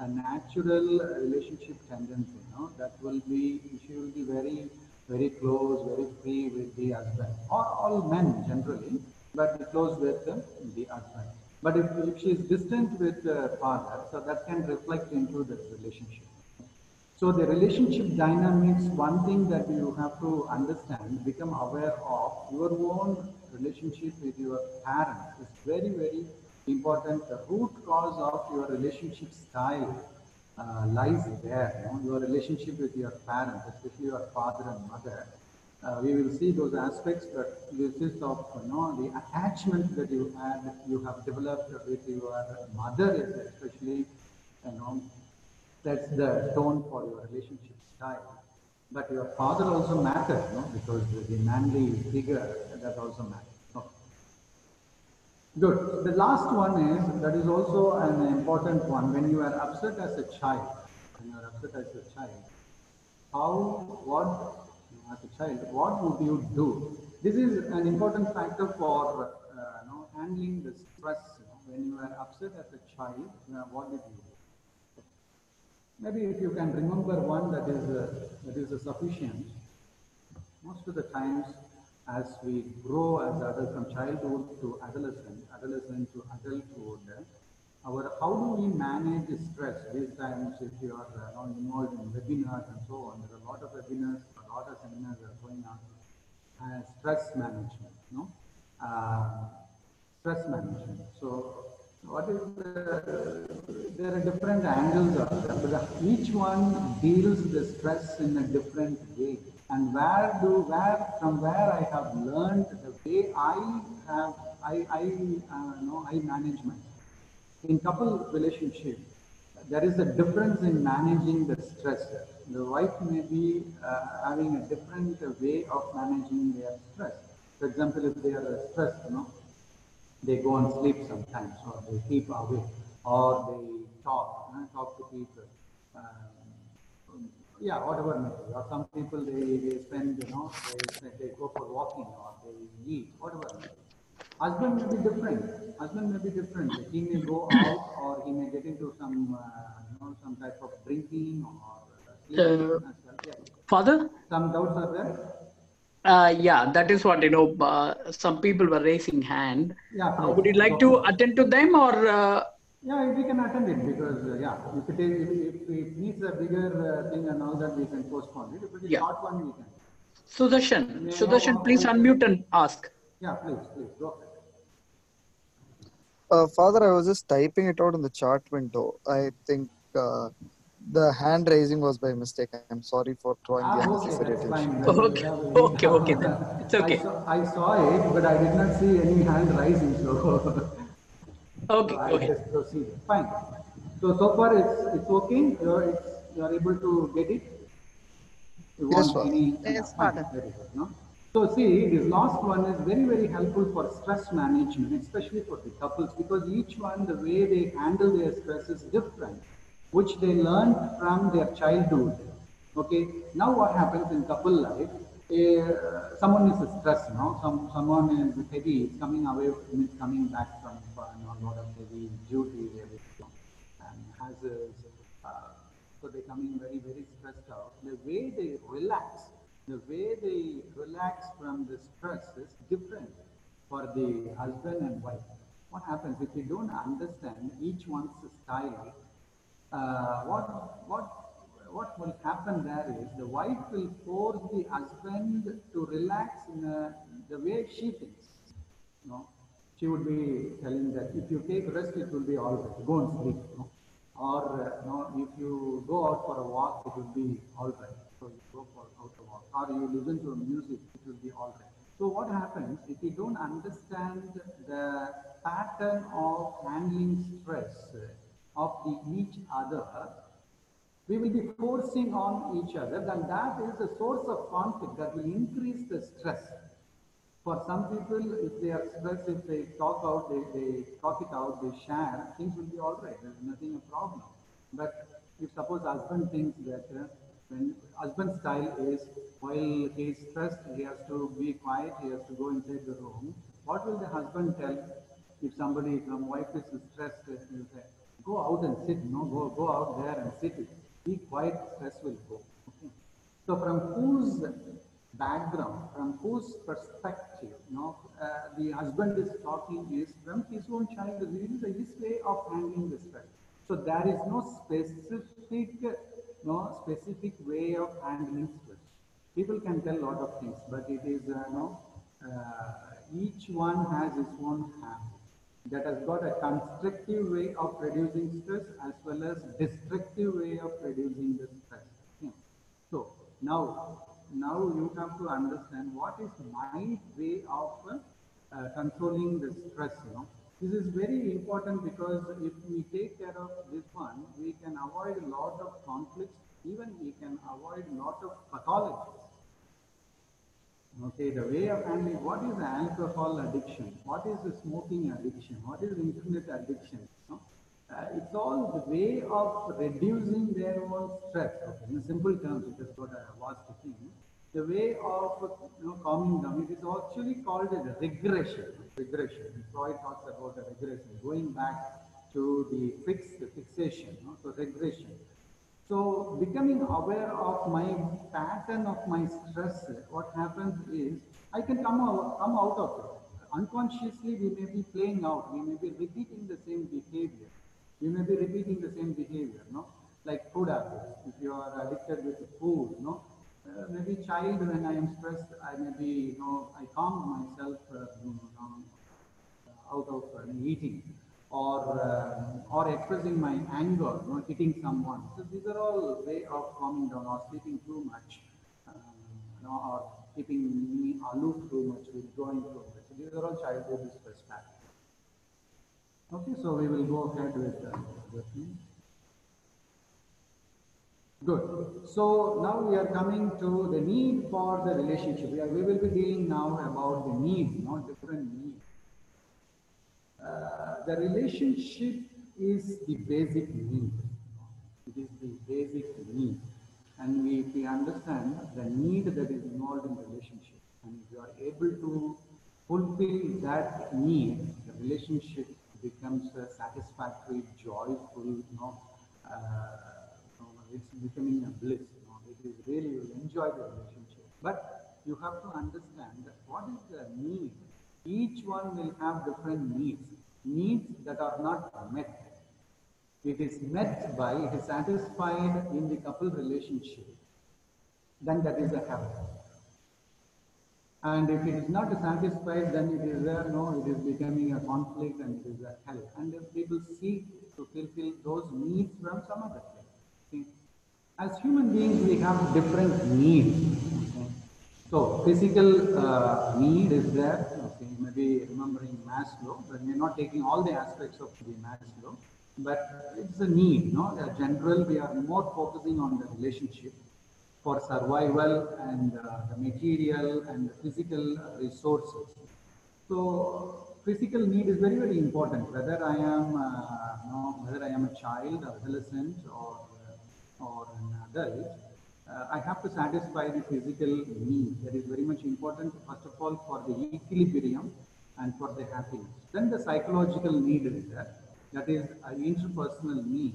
a natural relationship tendency, that will be, she will be very, very close, very free with the husband, all men generally, but close with uh, the husband. But if, if she is distant with the father, so that can reflect into the relationship. So the relationship dynamics, one thing that you have to understand, become aware of your own relationship with your parents is very, very important. The root cause of your relationship style uh, lies there. You know, your relationship with your parents, especially your father and mother. Uh, we will see those aspects, but this is of you know the attachment that you had, you have developed with your mother, especially you know that's the tone for your relationship style. But your father also matters, no? Because the manly figure that also matters. Good. The last one is that is also an important one. When you are upset as a child, when you are upset as a child, how, what, as a child, what would you do? This is an important factor for uh, you know, handling the stress. You know, when you are upset as a child, uh, what did you do? Maybe if you can remember one that is uh, that is uh, sufficient. Most of the times, as we grow as adults from childhood to adolescent, adolescent to adulthood, our how do we manage stress? These times, if you are uh, involved in webinars and so on, there are a lot of webinars, a lot of seminars are going on. Uh, stress management, no? Uh, stress management. So, what is the, there are different angles of that, each one deals the stress in a different way. And where do, where, from where I have learned the way I have, I, I, uh, know, I manage myself. In couple relationship, there is a difference in managing the stress. The wife may be uh, having a different way of managing their stress. For example, if they are stressed, you know, they go and sleep sometimes, or they keep awake, or they talk, uh, talk to people. Um, yeah, whatever. Or some people they, they spend, you know, they, they go for walking or they eat, whatever. Husband may be different. Husband may be different. He may go out or he may get into some, uh, you know, some type of drinking or uh, sleeping Uh, as well. Yeah. Father? Some doubts are there. Uh, yeah, that is what, you know, uh, some people were raising hand. Yeah. Uh, would you like Go. to attend to them or? Uh, Yeah, we can attend it because, uh, yeah, if it is, if, if it needs a bigger uh, thing and all that, we can postpone it. If it is Yeah. short one, we can. Sudarshan, Yeah, Sudarshan, please unmute and ask. Yeah, please, please, go ahead. Uh, Father, I was just typing it out in the chart window. I think uh, the hand raising was by mistake. I'm sorry for drawing the Ah, okay, unnecessary that's attention. Okay, okay, okay then. It's okay. I saw, I saw it, but I did not see any hand rising, so. Okay, So I go ahead. just proceeded. Fine. So, so far it's, it's okay. You're, it's, you're able to get it? You Yes, Father. any? Yes. Father. No? So see, this last one is very, very helpful for stress management, especially for the couples, because each one, the way they handle their stress is different, which they learned from their childhood. Okay, now what happens in couple life? Uh, someone is stressed, no? Some someone is heavy, coming away, is coming back from you know, lot of heavy duty, everything, and has a, uh, so they're coming very, very stressed out. The way they relax, the way they relax from the stress is different for the husband and wife. What happens if you don't understand each one's style? Uh, what what what will happen there is the wife will force the husband to relax in a, the way she thinks. No, she would be telling that if you take rest, it will be all right. Go and sleep. No? Or uh, no, if you go out for a walk, it will be all right. So you go for out a walk, or you listen to music, it will be all right. So what happens if you don't understand the pattern of handling stress of each other? we will be forcing on each other, then that is a source of conflict that will increase the stress. For some people, if they are stressed, if they talk out, they, they talk it out, they share, things will be all right. There's nothing a problem. But if suppose husband thinks that uh, when husband's style is while he is stressed, he has to be quiet, he has to go inside the room. What will the husband tell if somebody, some wife is stressed, will say, go out and sit, no, go, go out there and sit. Be quiet, stress will go. So from whose background, from whose perspective, you know, uh, the husband is talking is from his own childhood. This is his way of handling the stress. So there is no specific, no specific way of handling stress. People can tell a lot of things, but it is, uh, no, uh, each one has his own habit that has got a constructive way of reducing stress as well as destructive way of reducing the stress. So now, now you have to understand what is my way of uh, controlling the stress. You know, this is very important because if we take care of this one, we can avoid a lot of conflicts. Even we can avoid a lot of pathologies. Okay, the way of handling what is alcohol addiction? What is the smoking addiction? What is internet addiction? No? Uh, it's all the way of reducing their own stress. Okay, in simple terms, it is what I was speaking. The way of you know, calming down. It is actually called as a regression. Regression. Freud talks about a regression, going back to the fix, the fixation. No? So regression. So becoming aware of my pattern of my stress, what happens is I can come out, come out of it. Unconsciously, we may be playing out. We may be repeating the same behavior. We may be repeating the same behavior, no? Like food habits. If you are addicted with food, no? uh, maybe child when I am stressed, I maybe, you know, I calm myself, uh, you know, out of uh, eating or uh, or expressing my anger, you know, hitting someone. So these are all way of calming down or sleeping too much, um, you know, or keeping me aloof too much, withdrawing too much. So these are all childhood stress factors. Okay, so we will go ahead with thing. Good. So now we are coming to the need for the relationship. We, are, we will be dealing now about the need, not different needs. Uh, the relationship is the basic need. It is the basic need. And we, we understand the need that is involved in relationship, and if you are able to fulfill that need, the relationship becomes a satisfactory, joyful, you know, uh, it's becoming a bliss. You know, it is really you enjoy the relationship. But you have to understand that what is the need each one will have different needs, needs that are not met. It is met by, it is satisfied in the couple relationship, then that is a heaven. And if it is not satisfied, then it is a, no, it is becoming a conflict and it is a hell. And if people seek to fulfill those needs from some other place. As human beings, we have different needs. okay? So physical uh, need is there. Okay, maybe remembering Maslow, but we're not taking all the aspects of the Maslow, but it's a need. No, the general we are more focusing on the relationship for survival and uh, the material and the physical resources. So physical need is very very important. Whether I am uh, know, whether I am a child, adolescent, or or an adult, uh, I have to satisfy the physical need. That is very much important, first of all, for the equilibrium and for the happiness. Then the psychological need is there. That is an interpersonal need.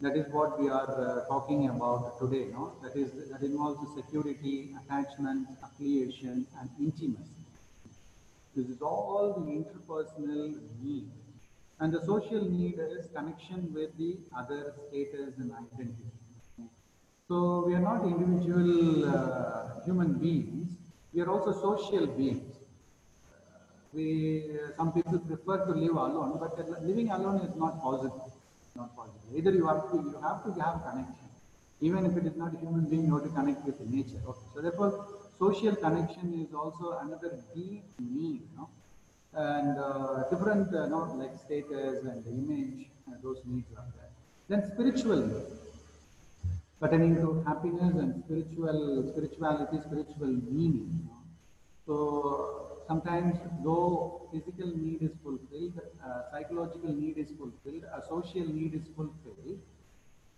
That is what we are uh, talking about today. No? That is that involves the security, attachment, affiliation, and intimacy. This is all the interpersonal need. And the social need is connection with the other status and identity. So we are not individual uh, human beings. We are also social beings. We some people prefer to live alone, but living alone is not possible. Not possible. Either you have to you have to have connection. Even if it is not a human being, you have to connect with nature. Okay. So therefore, social connection is also another deep need. And uh, different, uh, no, like status and image, uh, those needs are there. Then spiritual needs pertaining to happiness and spiritual spirituality, spiritual meaning. So sometimes though physical need is fulfilled, uh, psychological need is fulfilled, a social need is fulfilled,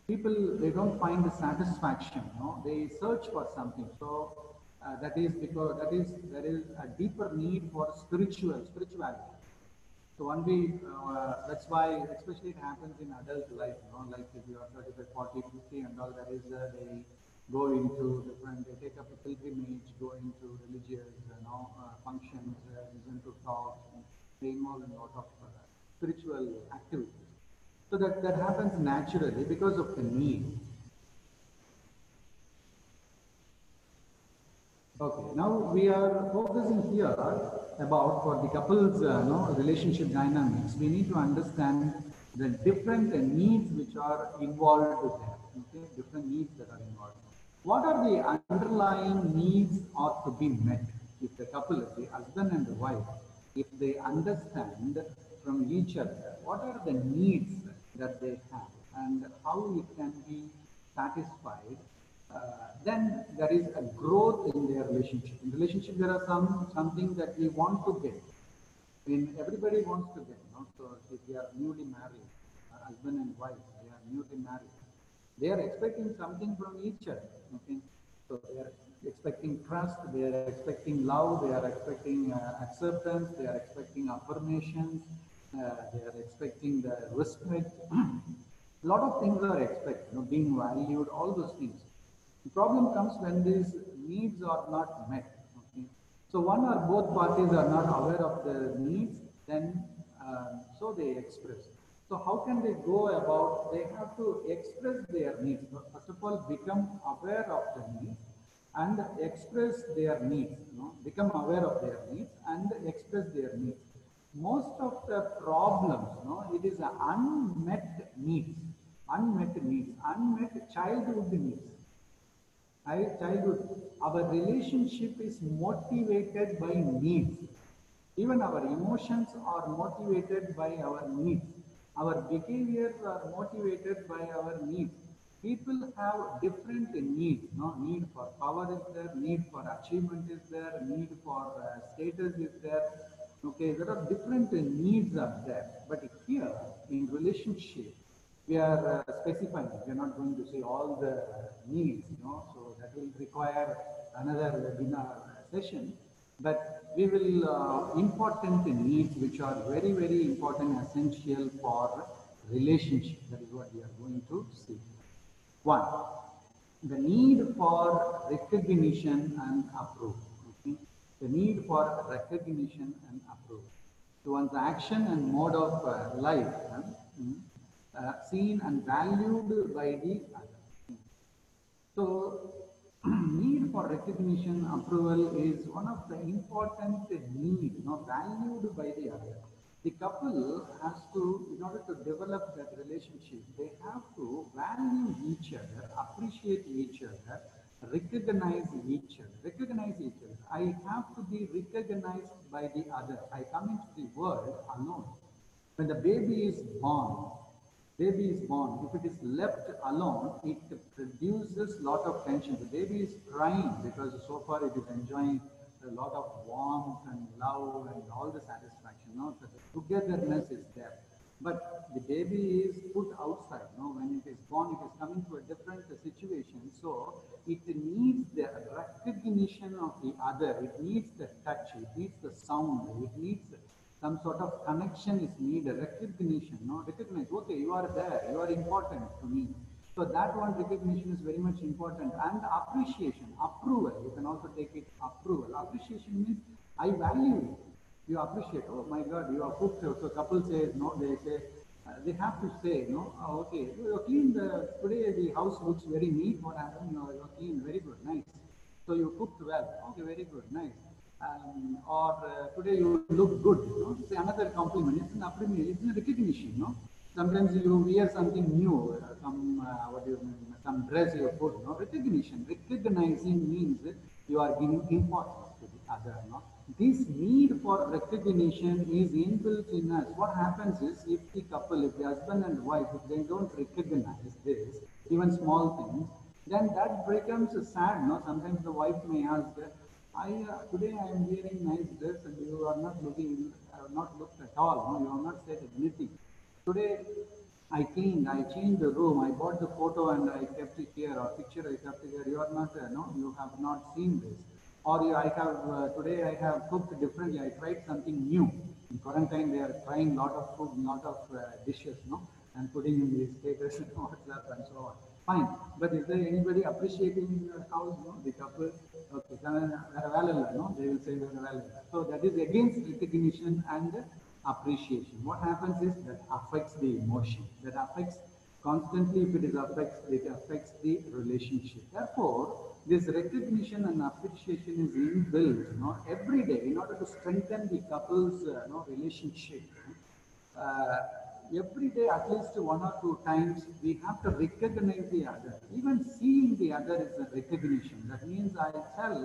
people they don't find the satisfaction. No, they search for something. So uh, that is because that is there is a deeper need for spiritual spirituality. So only uh, that's why, especially it happens in adult life, you know, like if you are 35, 40, 50 and all that is, uh, they go into different, they take up a pilgrimage, go into religious, you know, uh, functions, uh, listen to talks, and they involve in a lot of uh, spiritual activities. So that, that happens naturally because of the need. Okay, now we are focusing here about for the couples uh, no, relationship dynamics. We need to understand the different needs which are involved with them. Okay, different needs that are involved. What are the underlying needs ought to be met if the couple, the husband and the wife, if they understand from each other what are the needs that they have and how it can be satisfied then there is a growth in their relationship. In relationship, there are some something that we want to get. I mean, everybody wants to get. No? So if they are newly married, uh, husband and wife, they are newly married. They are expecting something from each other. Okay, so they are expecting trust. They are expecting love. They are expecting uh, acceptance. They are expecting affirmations. Uh, they are expecting the respect. A lot of things are expected. You know, being valued. All those things. The problem comes when these needs are not met. Okay? So one or both parties are not aware of the needs, then uh, so they express. So how can they go about? They have to express their needs. First of all, become aware of the needs, and express their needs, you know, become aware of their needs and express their needs. Most of the problems, you know, it is unmet needs, unmet needs, unmet childhood needs. Childhood, our relationship is motivated by needs. Even our emotions are motivated by our needs. Our behaviors are motivated by our needs. People have different needs. No need for power is there, need for achievement is there, need for uh, status is there. Okay, there are different needs are there. But here in relationship, we are uh, specifying. We are not going to say all the needs, you know. So that will require another webinar session. But we will uh, important needs which are very very important, essential for relationship. That is what we are going to see. One, the need for recognition and approval. Okay? The need for recognition and approval. To one's action and mode of uh, life. huh? Mm. Uh, seen and valued by the other. So, need for recognition, approval is one of the important need, you know, valued by the other. The couple has to, in order to develop that relationship, they have to value each other, appreciate each other, recognize each other, recognize each other. I have to be recognized by the other. I come into the world alone. When the baby is born, baby is born, if it is left alone, it produces lot of tension. The baby is crying because so far it is enjoying a lot of warmth and love and all the satisfaction. No? So the togetherness is there. But the baby is put outside. No? When it is born, it is coming to a different situation. So it needs the recognition of the other. It needs the touch. It needs the sound. It needs some sort of connection is needed, recognition, no? Recognize, okay, you are there, you are important to me. So that one recognition is very much important. And appreciation, approval, you can also take it approval. Appreciation means I value you. You appreciate, oh my God, you are cooked. So couple says, no, they say, uh, they have to say, no, oh, okay, you are clean, the, today the house looks very neat, what happened, you are clean, very good, nice. So you cooked well, okay, very good, nice. Um, or uh, today you look good, you know, it's another compliment, it's an appreciation, it's a recognition, no? Sometimes you wear something new, uh, some, uh, what do you mean, some dress you put, no? Recognition, recognizing means you are giving importance to the other, no? This need for recognition is inbuilt in us. What happens is, if the couple, if the husband and wife, if they don't recognize this, even small things, then that becomes sad, no? Sometimes the wife may ask, I uh, today I am wearing nice dress and you are not looking, I have not looked at all. No, you have not said anything. Today I cleaned, I changed the room, I bought the photo and I kept it here or picture I kept it here. You are not, uh, no, you have not seen this. Or you, I have uh, today I have cooked differently. I tried something new. In quarantine they are trying lot of food, lot of uh, dishes, no, and putting in the status and WhatsApp and so on fine. But is there anybody appreciating your house? No, the couple, okay, no? they will say So that is against recognition and appreciation. What happens is that affects the emotion, that affects constantly, if it is affects, it affects the relationship. Therefore, this recognition and appreciation is inbuilt you know, every day in order to strengthen the couple's uh, you know, relationship. Uh, every day at least one or two times we have to recognize the other. Even seeing the other is a recognition. That means i tell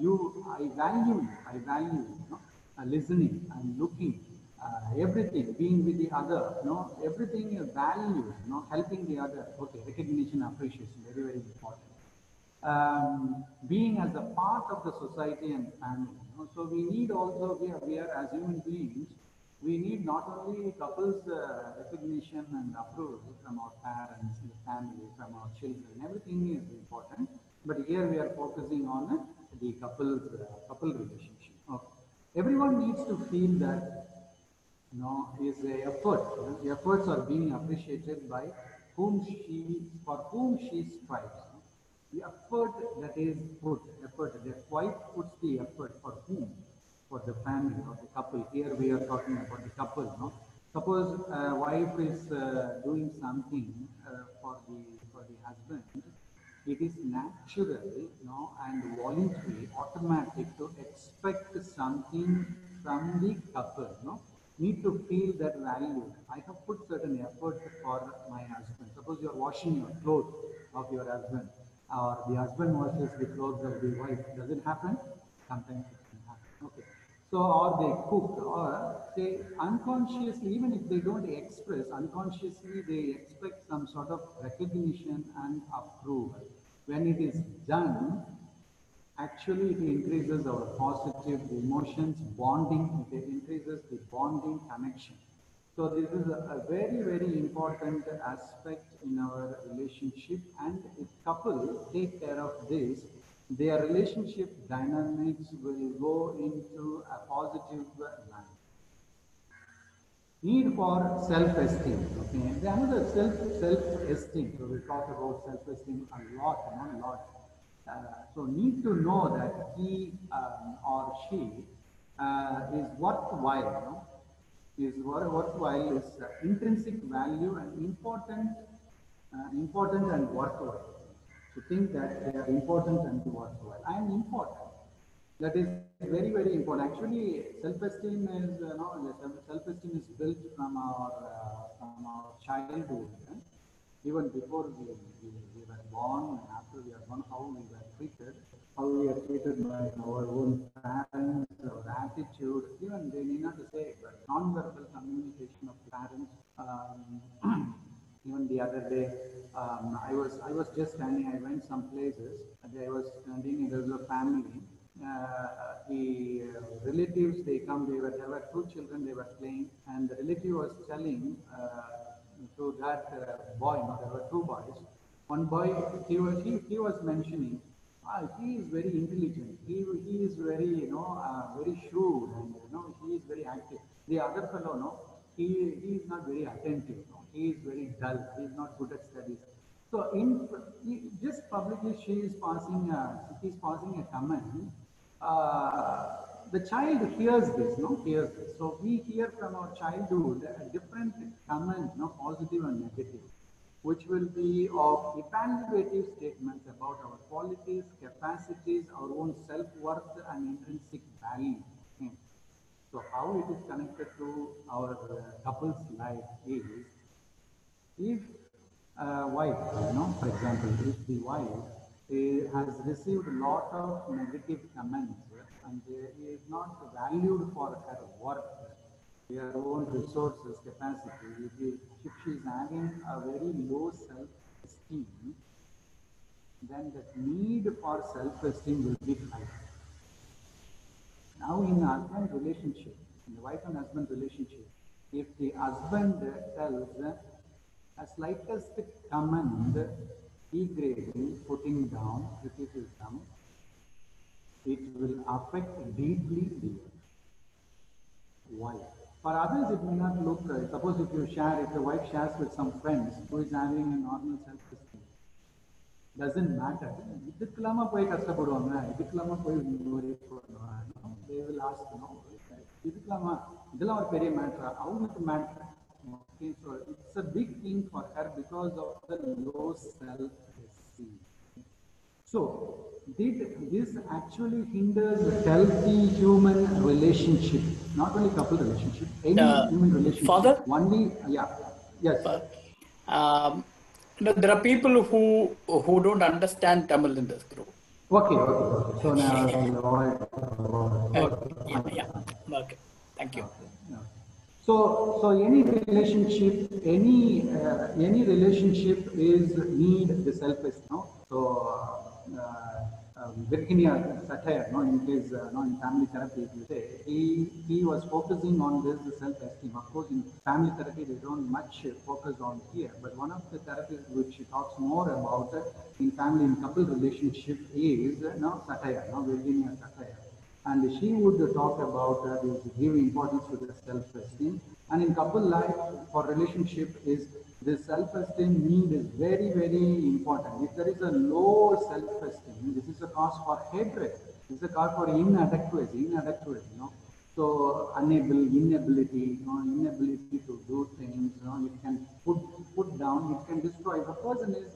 you i value you i value you, you know, uh, listening and looking uh, everything being with the other you know everything is value you know helping the other. Okay recognition appreciation very very important. Um, being as a part of the society and family you know, so we need also we are, we are as human beings we need not only couples uh, recognition and approval from our parents, the family, from our children. Everything is important, but here we are focusing on uh, the couples uh, couple relationship. Okay. Everyone needs to feel that you know is a effort. You know, the efforts are being appreciated by whom she for whom she strives. The effort that is put, effort. The wife puts the effort for whom for the family or the couple. Here we are talking about the couple. No? Suppose a wife is uh, doing something uh, for the for the husband, it is natural, know, and voluntary, automatic to expect something from the couple, no? Need to feel that value. I have put certain effort for my husband. Suppose you are washing your clothes of your husband, or the husband washes the clothes of the wife. Does it happen? Sometimes it can happen. Okay. So, or they cook, or they unconsciously, even if they don't express, unconsciously they expect some sort of recognition and approval. When it is done, actually it increases our positive emotions, bonding, it increases the bonding connection. So this is a, very, very important aspect in our relationship and if couple take care of this, their relationship dynamics will go into a positive line. Need for self-esteem. Okay, the another self self-esteem. So we talk about self-esteem a lot, a lot. Uh, so need to know that he um, or she uh, is worthwhile. No? Is wor- worthwhile is uh, intrinsic value and important, uh, important and worthwhile. To think that they are important and worthwhile. I am important. That is very, very important. Actually, self-esteem is, you know, self- self-esteem is built from our, uh, from our childhood. eh? Even before we, we, we were born and after we are born, how we were treated, how we are treated by our own parents, our attitude, even they need not to say, but non-verbal communication of parents. Um, even the other day, um, I was I was just standing. I went some places. I was standing. There was a family. Uh, the uh, relatives they come. They were there were two children. They were playing, and the relative was telling uh, to that uh, boy. No, there were two boys. One boy he was he, he was mentioning. Ah, he is very intelligent. He, he is very, you know, uh, very shrewd and, you know, he is very active. The other fellow, no, he, he is not very attentive. No? He is very dull. He is not good at studies. So in just publicly, she is passing, a, he is passing a comment. Uh, the child hears this, no, hears this. So we hear from our childhood a different comment, no, positive and negative which will be of evaluative statements about our qualities, capacities, our own self-worth and intrinsic value. So how it is connected to our uh, couple's life is, if a wife, you know, for example, if the wife uh, has received a lot of negative comments and is not valued for her work, her own resources, capacity, if, if she is having a very low self-esteem, then the need for self-esteem will be high. Now in husband relationship, in the wife and husband relationship, if the husband tells a slightest comment, degrading, putting down, criticism, it will affect deeply the wife. For others, it may not look, uh, suppose if you share, if the wife shares with some friends who is having a normal self-esteem, doesn't matter. இதுக்கெல்லாம போய் கஷ்டப்படுவாங்க இதுக்கெல்லாம போய் worry பண்ணுவாங்க they will ask no இதுக்கெல்லாமா இதெல்லாம் ஒரு பெரிய மேட்டரா அவங்களுக்கு matter okay so it's a big thing for her because of the low self esteem so did this actually hinders the healthy human relationship not only couple relationship any Uh, human relationship Father? only yeah yes Um, there are people who who don't understand Tamil in this group. okay okay so now I'll avoid, avoid. Yeah, yeah. Okay. Thank you. So, so any relationship, any uh, any relationship is need the self-esteem. No? So, uh, uh, Virginia Satir, no, in his uh, no, in family therapy, you say he he was focusing on this self-esteem. Of course, in family therapy, they don't much focus on here, but one of the therapies which talks more about in family and couple relationship is uh, no Satir, no Virginia Satir and she would talk about uh, this, give importance to the self-esteem. And in couple life, for relationship is the self-esteem need is very, very important. If there is a low self-esteem, this is a cause for hatred. This is a cause for inadequacy, inadequacy, you know. So unable, inability, you know, inability to do things, you know, it can put put down, it can destroy. If a person is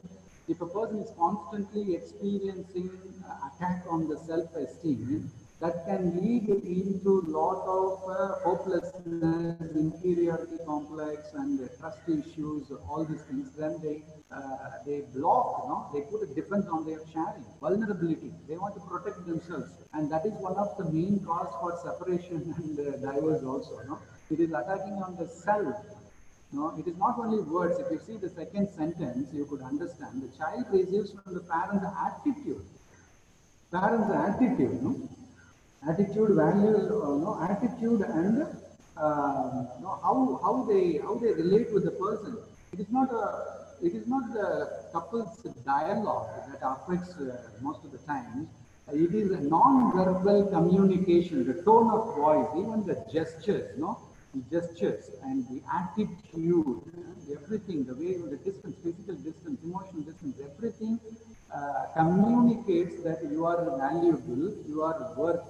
if a person is constantly experiencing uh, attack on the self-esteem, that can lead into lot of uh, hopelessness, inferiority complex, and uh, trust issues, all these things. Then they uh, they block, know, they put a defense on their sharing, vulnerability. They want to protect themselves, and that is one of the main cause for separation and uh, divorce also. No, it is attacking on the self. No, it is not only words. If you see the second sentence, you could understand the child receives from the parent's attitude. Parents' attitude, no? Attitude, value uh, no, attitude, and uh, no, how how they how they relate with the person. It is not a it is not the couple's dialogue that affects uh, most of the time. It is a non-verbal communication, the tone of voice, even the gestures, no, the gestures and the attitude, everything, the way, the distance, physical distance, emotional distance, everything uh, communicates that you are valuable, you are worth,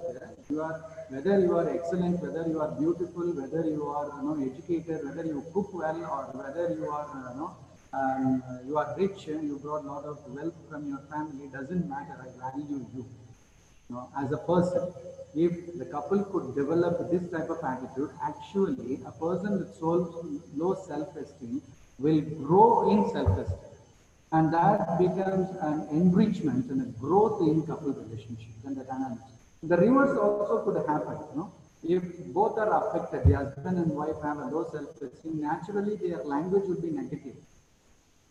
you are, whether you are excellent, whether you are beautiful, whether you are, you know, educated, whether you cook well, or whether you are, you know, um, you are rich, and you brought a lot of wealth from your family, doesn't matter, I value you. You know, as a person, if the couple could develop this type of attitude, actually a person with low self-esteem will grow in self-esteem. And that becomes an enrichment and a growth in couple relationships and the dynamics. The reverse also could happen, you know. If both are affected, the husband and wife have a low self-esteem, naturally their language will be negative.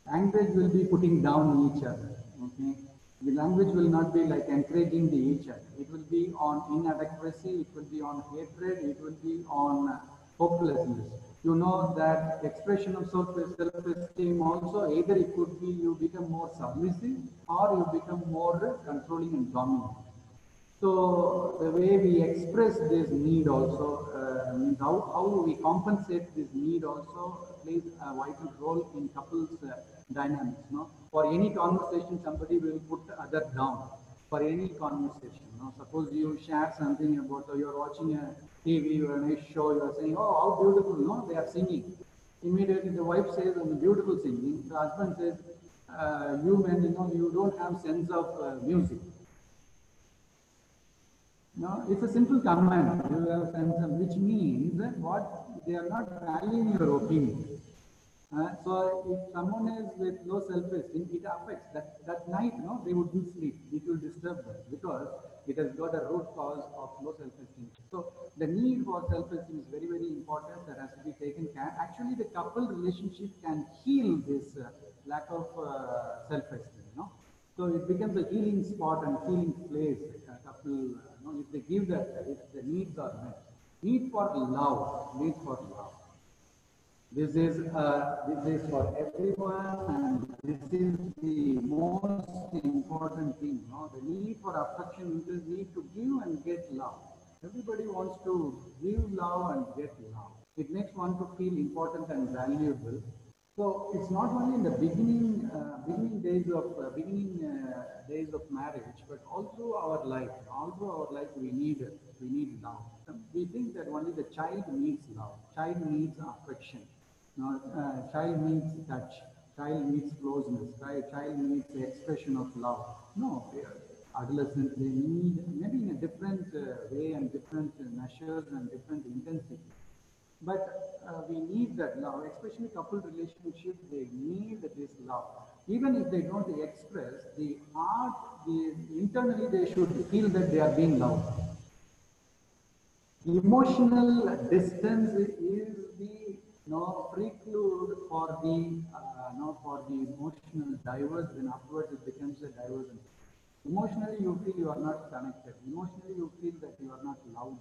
Language will be putting down each other, okay. The language will not be like encouraging the each other. It will be on inadequacy, it will be on hatred, it will be on hopelessness. You know that expression of self-esteem also, either it could be you become more submissive or you become more controlling and dominant. So the way we express this need also, uh, means how, how we compensate this need also plays a vital role in couples uh, dynamics. No, for any conversation, somebody will put the other down. For any conversation, no? suppose you share something about uh, you're watching a TV or a nice show, you are saying, "Oh, how beautiful!" No, they are singing. Immediately, the wife says, "Oh, beautiful singing." The husband says, uh, "You men, you know, you don't have sense of uh, music." No, it's a simple command. You have sense of, which means that what they are not valuing your opinion. Uh, so if someone is with low self-esteem, it affects that that night. No, they wouldn't sleep. It will disturb them because it has got a root cause of low self-esteem. So the need for self-esteem is very very important. That has to be taken care. Actually, the couple relationship can heal this uh, lack of uh, self-esteem. you know. so it becomes a healing spot and healing place. A couple, uh, you know, if they give that, if the needs are met. Need for love, need for love. This is uh, this is for everyone, and this is the most important thing. No? The need for affection is need to give and get love. Everybody wants to give love and get love. It makes one to feel important and valuable. So it's not only in the beginning, uh, beginning days of uh, beginning uh, days of marriage, but also our life. Also our life, we need we need love. We think that only the child needs love. Child needs affection. Now, uh, child needs touch. Child needs closeness. Child, needs the expression of love. No, adolescents they need maybe in a different uh, way and different measures and different intensity. But uh, we need that love, especially couple relationship. They need this love. Even if they don't express the art, the internally they should feel that they are being loved. Emotional distance is no preclude for the uh, no for the emotional diverse. Then afterwards it becomes a diversion. Emotionally you feel you are not connected. Emotionally you feel that you are not loved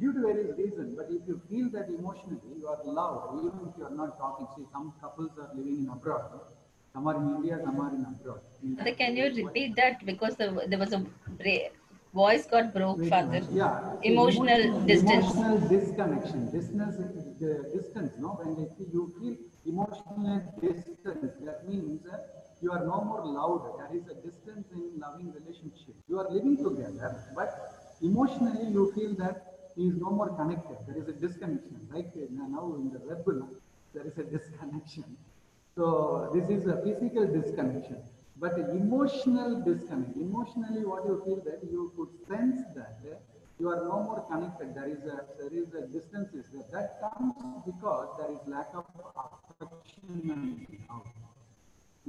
due to various reasons. But if you feel that emotionally you are loved, even if you are not talking, see some couples are living in abroad, some are in India, some are in abroad. In Father, can you repeat that because the, there was a break, voice got broke, Father. Yeah. Emotional distance. Emotional disconnection. Distance, distance, no? When they feel, you feel emotional distance, that means you are no more loved. There is a distance in loving relationship. You are living together, but emotionally you feel that he is no more connected. There is a disconnection. Like uh, now in the web, there is a disconnection. So this is a physical disconnection. But emotional disconnect, emotionally what you feel that you could sense that uh, you are no more connected. There is a there is a distance is there. That comes because there is lack of affection.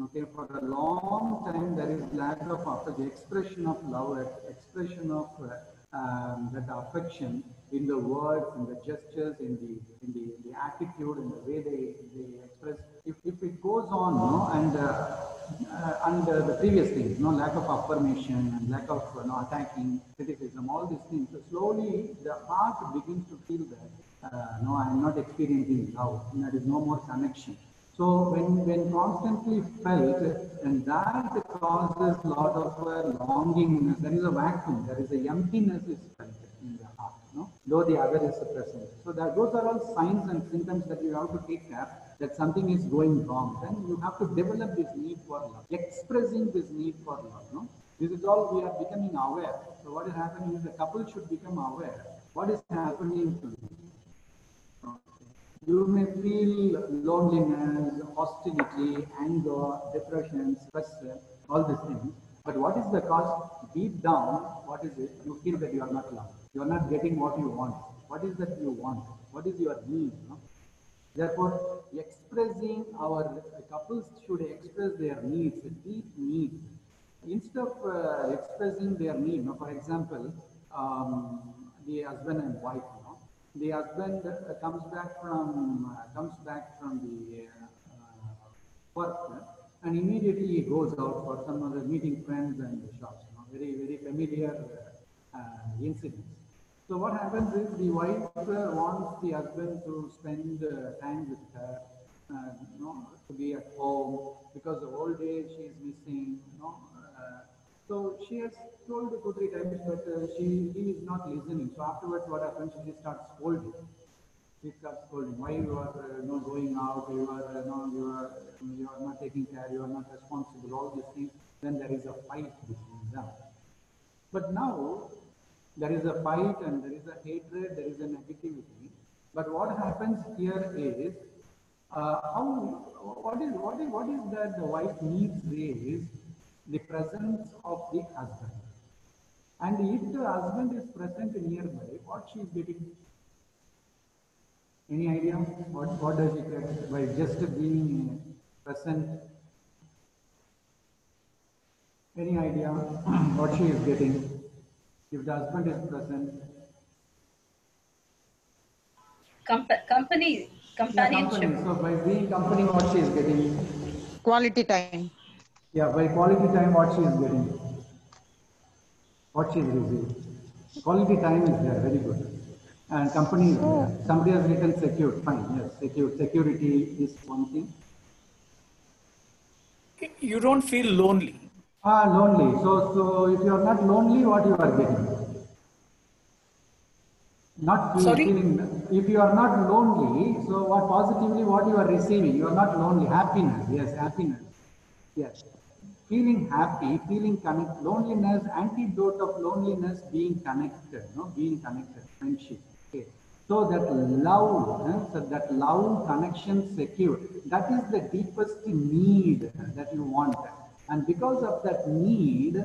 Okay, for a long time there is lack of affection, expression of love, expression of uh, um, that affection in the words, in the gestures, in the in the, in the attitude, in the way they, they express. If, if it goes on, no, and uh, uh, and uh, the previous things, no lack of affirmation and lack of you know, attacking, criticism, all these things. So slowly the heart begins to feel that uh, no, I am not experiencing love. There is no more connection. So when, when constantly felt, and that causes lot of uh, longing, there is a vacuum, there is a emptiness is felt in the heart, no? though the other is present. So that those are all signs and symptoms that you have to take care that something is going wrong. Then you have to develop this need for love, expressing this need for love. No? This is all we are becoming aware. So what is happening is the couple should become aware. What is happening to me? You may feel loneliness, hostility, anger, depression, stress, all these things. But what is the cause? Deep down, what is it? You feel that you are not loved. You are not getting what you want. What is that you want? What is your need? Therefore, expressing our couples should express their needs, deep needs. Instead of uh, expressing their need, no, for example, um, the husband and wife, no, the husband uh, comes back from uh, comes back from the uh, work and immediately he goes out for some other meeting friends and shops. You know, very very familiar uh, incidents. So what happens is the wife uh, wants the husband to spend uh, time with her, uh, you know, to be at home because the whole day she is missing, you know. Uh, so she has told two three times, but uh, she he is not listening. So afterwards, what happens? She starts scolding. She starts scolding. Why you are uh, know, going out? You are know you are you are not taking care. You are not responsible. All these things. Then there is a fight between them. But now there is a fight and there is a hatred, there is a negativity. But what happens here is, uh, how, what is, what is, what is that the wife needs is the presence of the husband. And if the husband is present nearby, what she is getting? Any idea? What, what does she get by just being present? Any idea what she is getting? If the husband is present, Compa- company, yeah, companionship. company. So by being company, what she is getting? Quality time. Yeah, by quality time, what she is getting? What she is receiving? Quality time is there, very good. And company is there. Oh. Somebody has written secure, fine, yes, secure. Security is one thing. You don't feel lonely. Ah, lonely. So, so if you are not lonely, what you are getting? Not Sorry? feeling. If you are not lonely, so what positively what you are receiving? You are not lonely. Happiness. Yes, happiness. Yes. Feeling happy, feeling connected. Loneliness, antidote of loneliness, being connected. No, being connected. Friendship. Okay. So that love, eh, so that love connection secure. That is the deepest need that you want. And because of that need,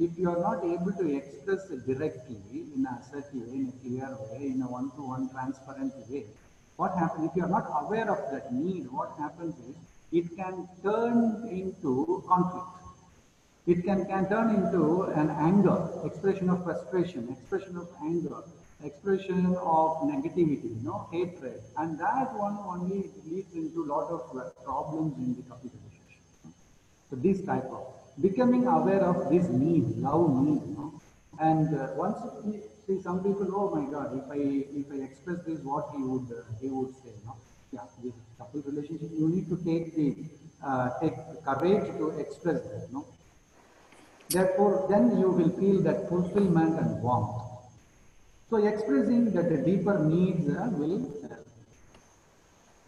if you are not able to express directly in a assertive way, in a clear way, in a one-to-one transparent way, what happens if you are not aware of that need? What happens is it can turn into conflict. It can, can turn into an anger, expression of frustration, expression of anger, expression of negativity, you know, hatred. And that one only leads into a lot of problems in the relationship. So this type of becoming aware of this need, love need, and uh, once you see some people, oh my God, if I if I express this, what he would uh, he would say, no? Yeah, this couple relationship, you need to take the uh, take courage to express that, no. Therefore, then you will feel that fulfillment and warmth. So expressing that the deeper needs uh, will help.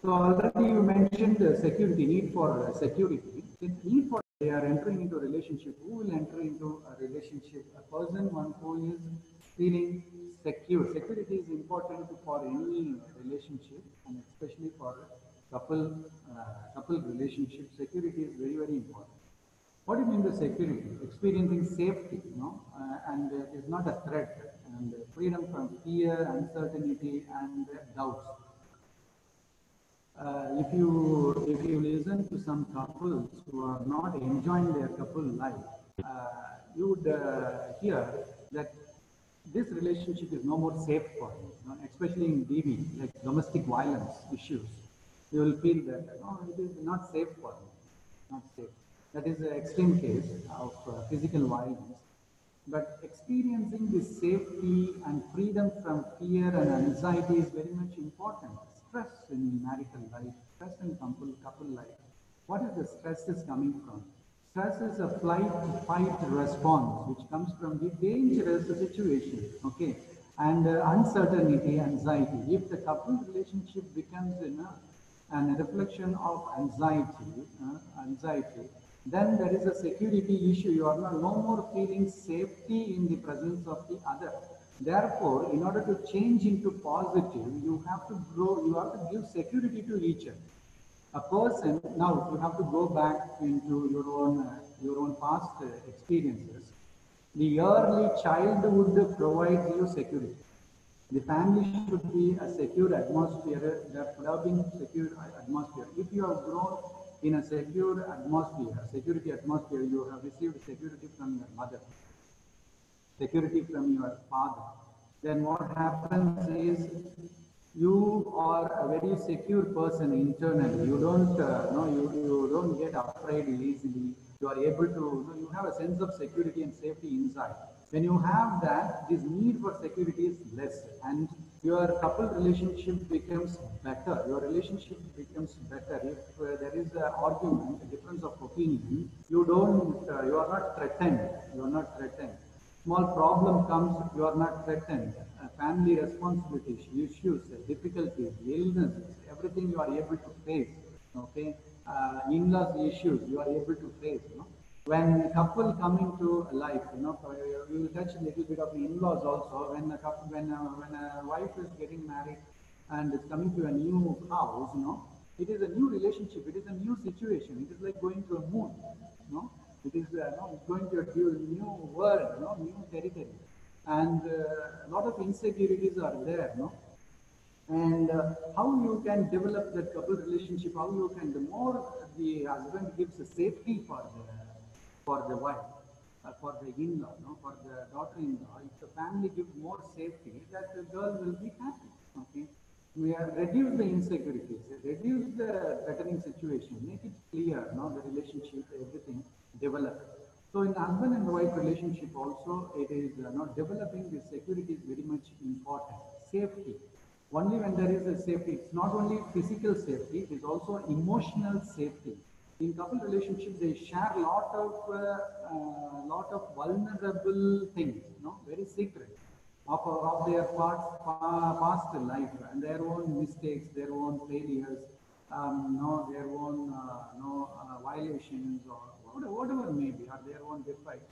So already you mentioned the security, need for uh, security. The need they are entering into a relationship. Who will enter into a relationship? A person, one who is feeling secure. Security is important for any relationship and especially for couple uh, couple relationship. Security is very very important. What do you mean by security? Experiencing safety, you know, uh, and uh, is not a threat, and freedom from fear, uncertainty, and doubts. Uh, if you if you listen to some couples who are not enjoying their couple life, uh, you would uh, hear that this relationship is no more safe for you, you know, especially in DV, like domestic violence issues. You will feel that no, it is not safe for me, not safe. That is an extreme case of uh, physical violence. But experiencing the safety and freedom from fear and anxiety is very much important. Stress in marital life, stress in couple, couple life. What is the stress is coming from? Stress is a flight fight response which comes from the dangerous situation, okay, and uh, uncertainty, anxiety. If the couple relationship becomes you know, an reflection of anxiety, uh, anxiety, then there is a security issue. You are no more feeling safety in the presence of the other. Therefore, in order to change into positive, you have to grow, you have to give security to each other. A person, now you have to go back into your own, uh, your own past uh, experiences. The early childhood provides you security. The family should be a secure atmosphere. There should have been secure atmosphere. If you have grown in a secure atmosphere, security atmosphere, you have received security from your mother, security from your father. Then what happens is you are a very secure person internally. You don't, uh, no, you, you don't get afraid easily. You are able to, you, you have a sense of security and safety inside. When you have that, this need for security is less and your couple relationship becomes better. Your relationship becomes better. If uh, there is an argument, a difference of opinion, you don't, uh, you are not threatened. You are not threatened. Small problem comes, you are not threatened. Uh, family responsibilities, issues, difficulties, illnesses, everything you are able to face. Okay, uh, in-laws issues you are able to face. You know? When couple come into life, you know, will touch a little bit of in-laws also. When a couple, when a, when a wife is getting married and is coming to a new house, you know, it is a new relationship. It is a new situation. It is like going to a moon. You know, it is uh, no, going to a new world, you know, new territory, and uh, a lot of insecurities are there. You know? and uh, how you can develop that couple relationship, how you can, the more the husband gives a safety for the, for the wife, uh, for the in-law, no, for the daughter-in-law, if the family gives more safety, that the girl will be happy, okay? We have reduced the insecurities, reduce the threatening situation, make it clear, no, the relationship, everything develop. So in husband and wife relationship also, it is uh, not developing the security is very much important. Safety, only when there is a safety, it's not only physical safety, it is also emotional safety. In couple relationship, they share lot of uh, uh, lot of vulnerable things, you know, very secret of, of their past, past life and their own mistakes, their own failures, um, no, their own uh, no uh, violations or whatever, may be, or their own defects,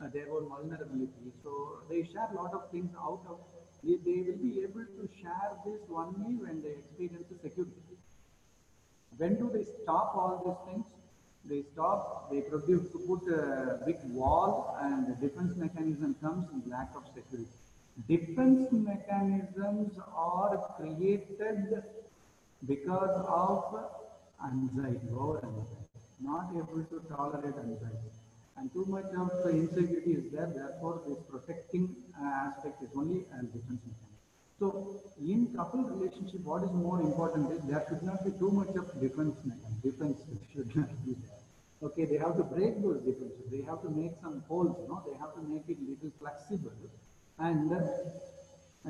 uh, their own vulnerability. So they share a lot of things out of they, they will be able to share this only when they experience the security. When do they stop all these things? They stop, they produce to put a big wall and the defense mechanism comes in lack of security. Defense mechanisms are created because of anxiety, over anxiety, not able to tolerate anxiety and too much of the insecurity is there. Therefore, this protecting uh, aspect is only a defense mechanism. So, in couple relationship, what is more important is there should not be too much of defense mechanism. Defense should not be there. Okay, they have to break those defenses. They have to make some holes. You know, they have to make it little flexible and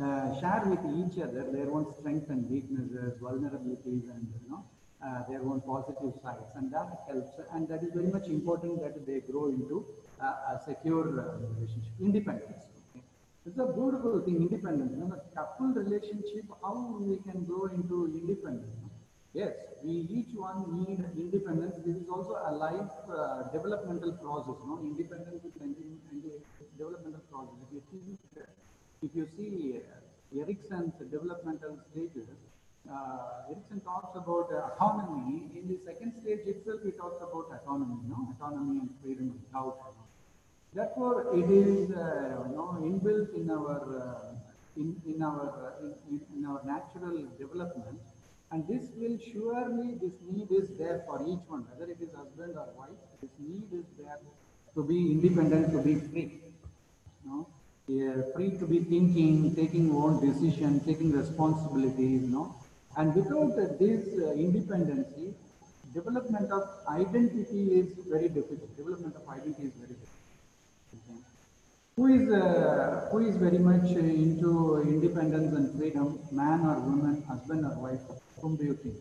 uh, share with each other their own strengths and weaknesses, vulnerabilities, and you know uh, their own positive sides. And that helps and that is very much important that they grow into uh, a secure uh, relationship independence. Okay? it's a beautiful thing independence. You know, the couple relationship how we can grow into independence? Yes we each one need independence. This is also a life uh, developmental process no independence is a developmental process. You see, if you see uh, Erikson's developmental stages uh, Erikson talks about uh, autonomy. In the second stage itself, he talks about autonomy, no? autonomy and freedom of thought. Therefore, it is uh, you know, inbuilt in our uh, in, in our uh, in, in our natural development, and this will surely this need is there for each one, whether it is husband or wife. This need is there to be independent, to be free. You know, yeah, free to be thinking, taking own decision, taking responsibilities. You know, and without this uh, independency, development of identity is very difficult. Development of identity is very difficult. Okay. Who is uh, who is very much into independence and freedom, man or woman, husband or wife? Whom do you think?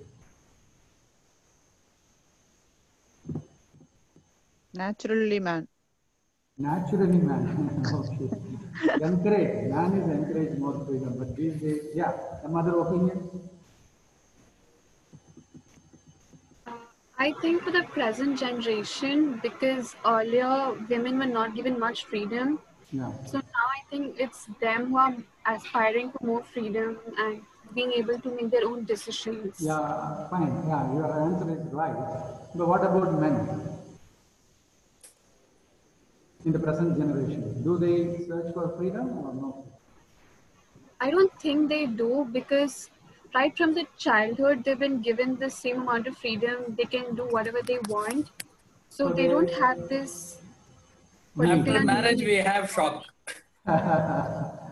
Naturally, man. Naturally, man. okay. Encourage. Man is encouraged more freedom, but these days, yeah. Some other opinions? I think for the present generation, because earlier women were not given much freedom, Yeah. so now I think it's them who are aspiring for more freedom and being able to make their own decisions. Yeah, fine. Yeah, your answer is right. But what about men? In the present generation, do they search for freedom or no? I don't think they do because right from the childhood they've been given the same amount of freedom. They can do whatever they want. So So they they- don't have this After marriage, we have shock.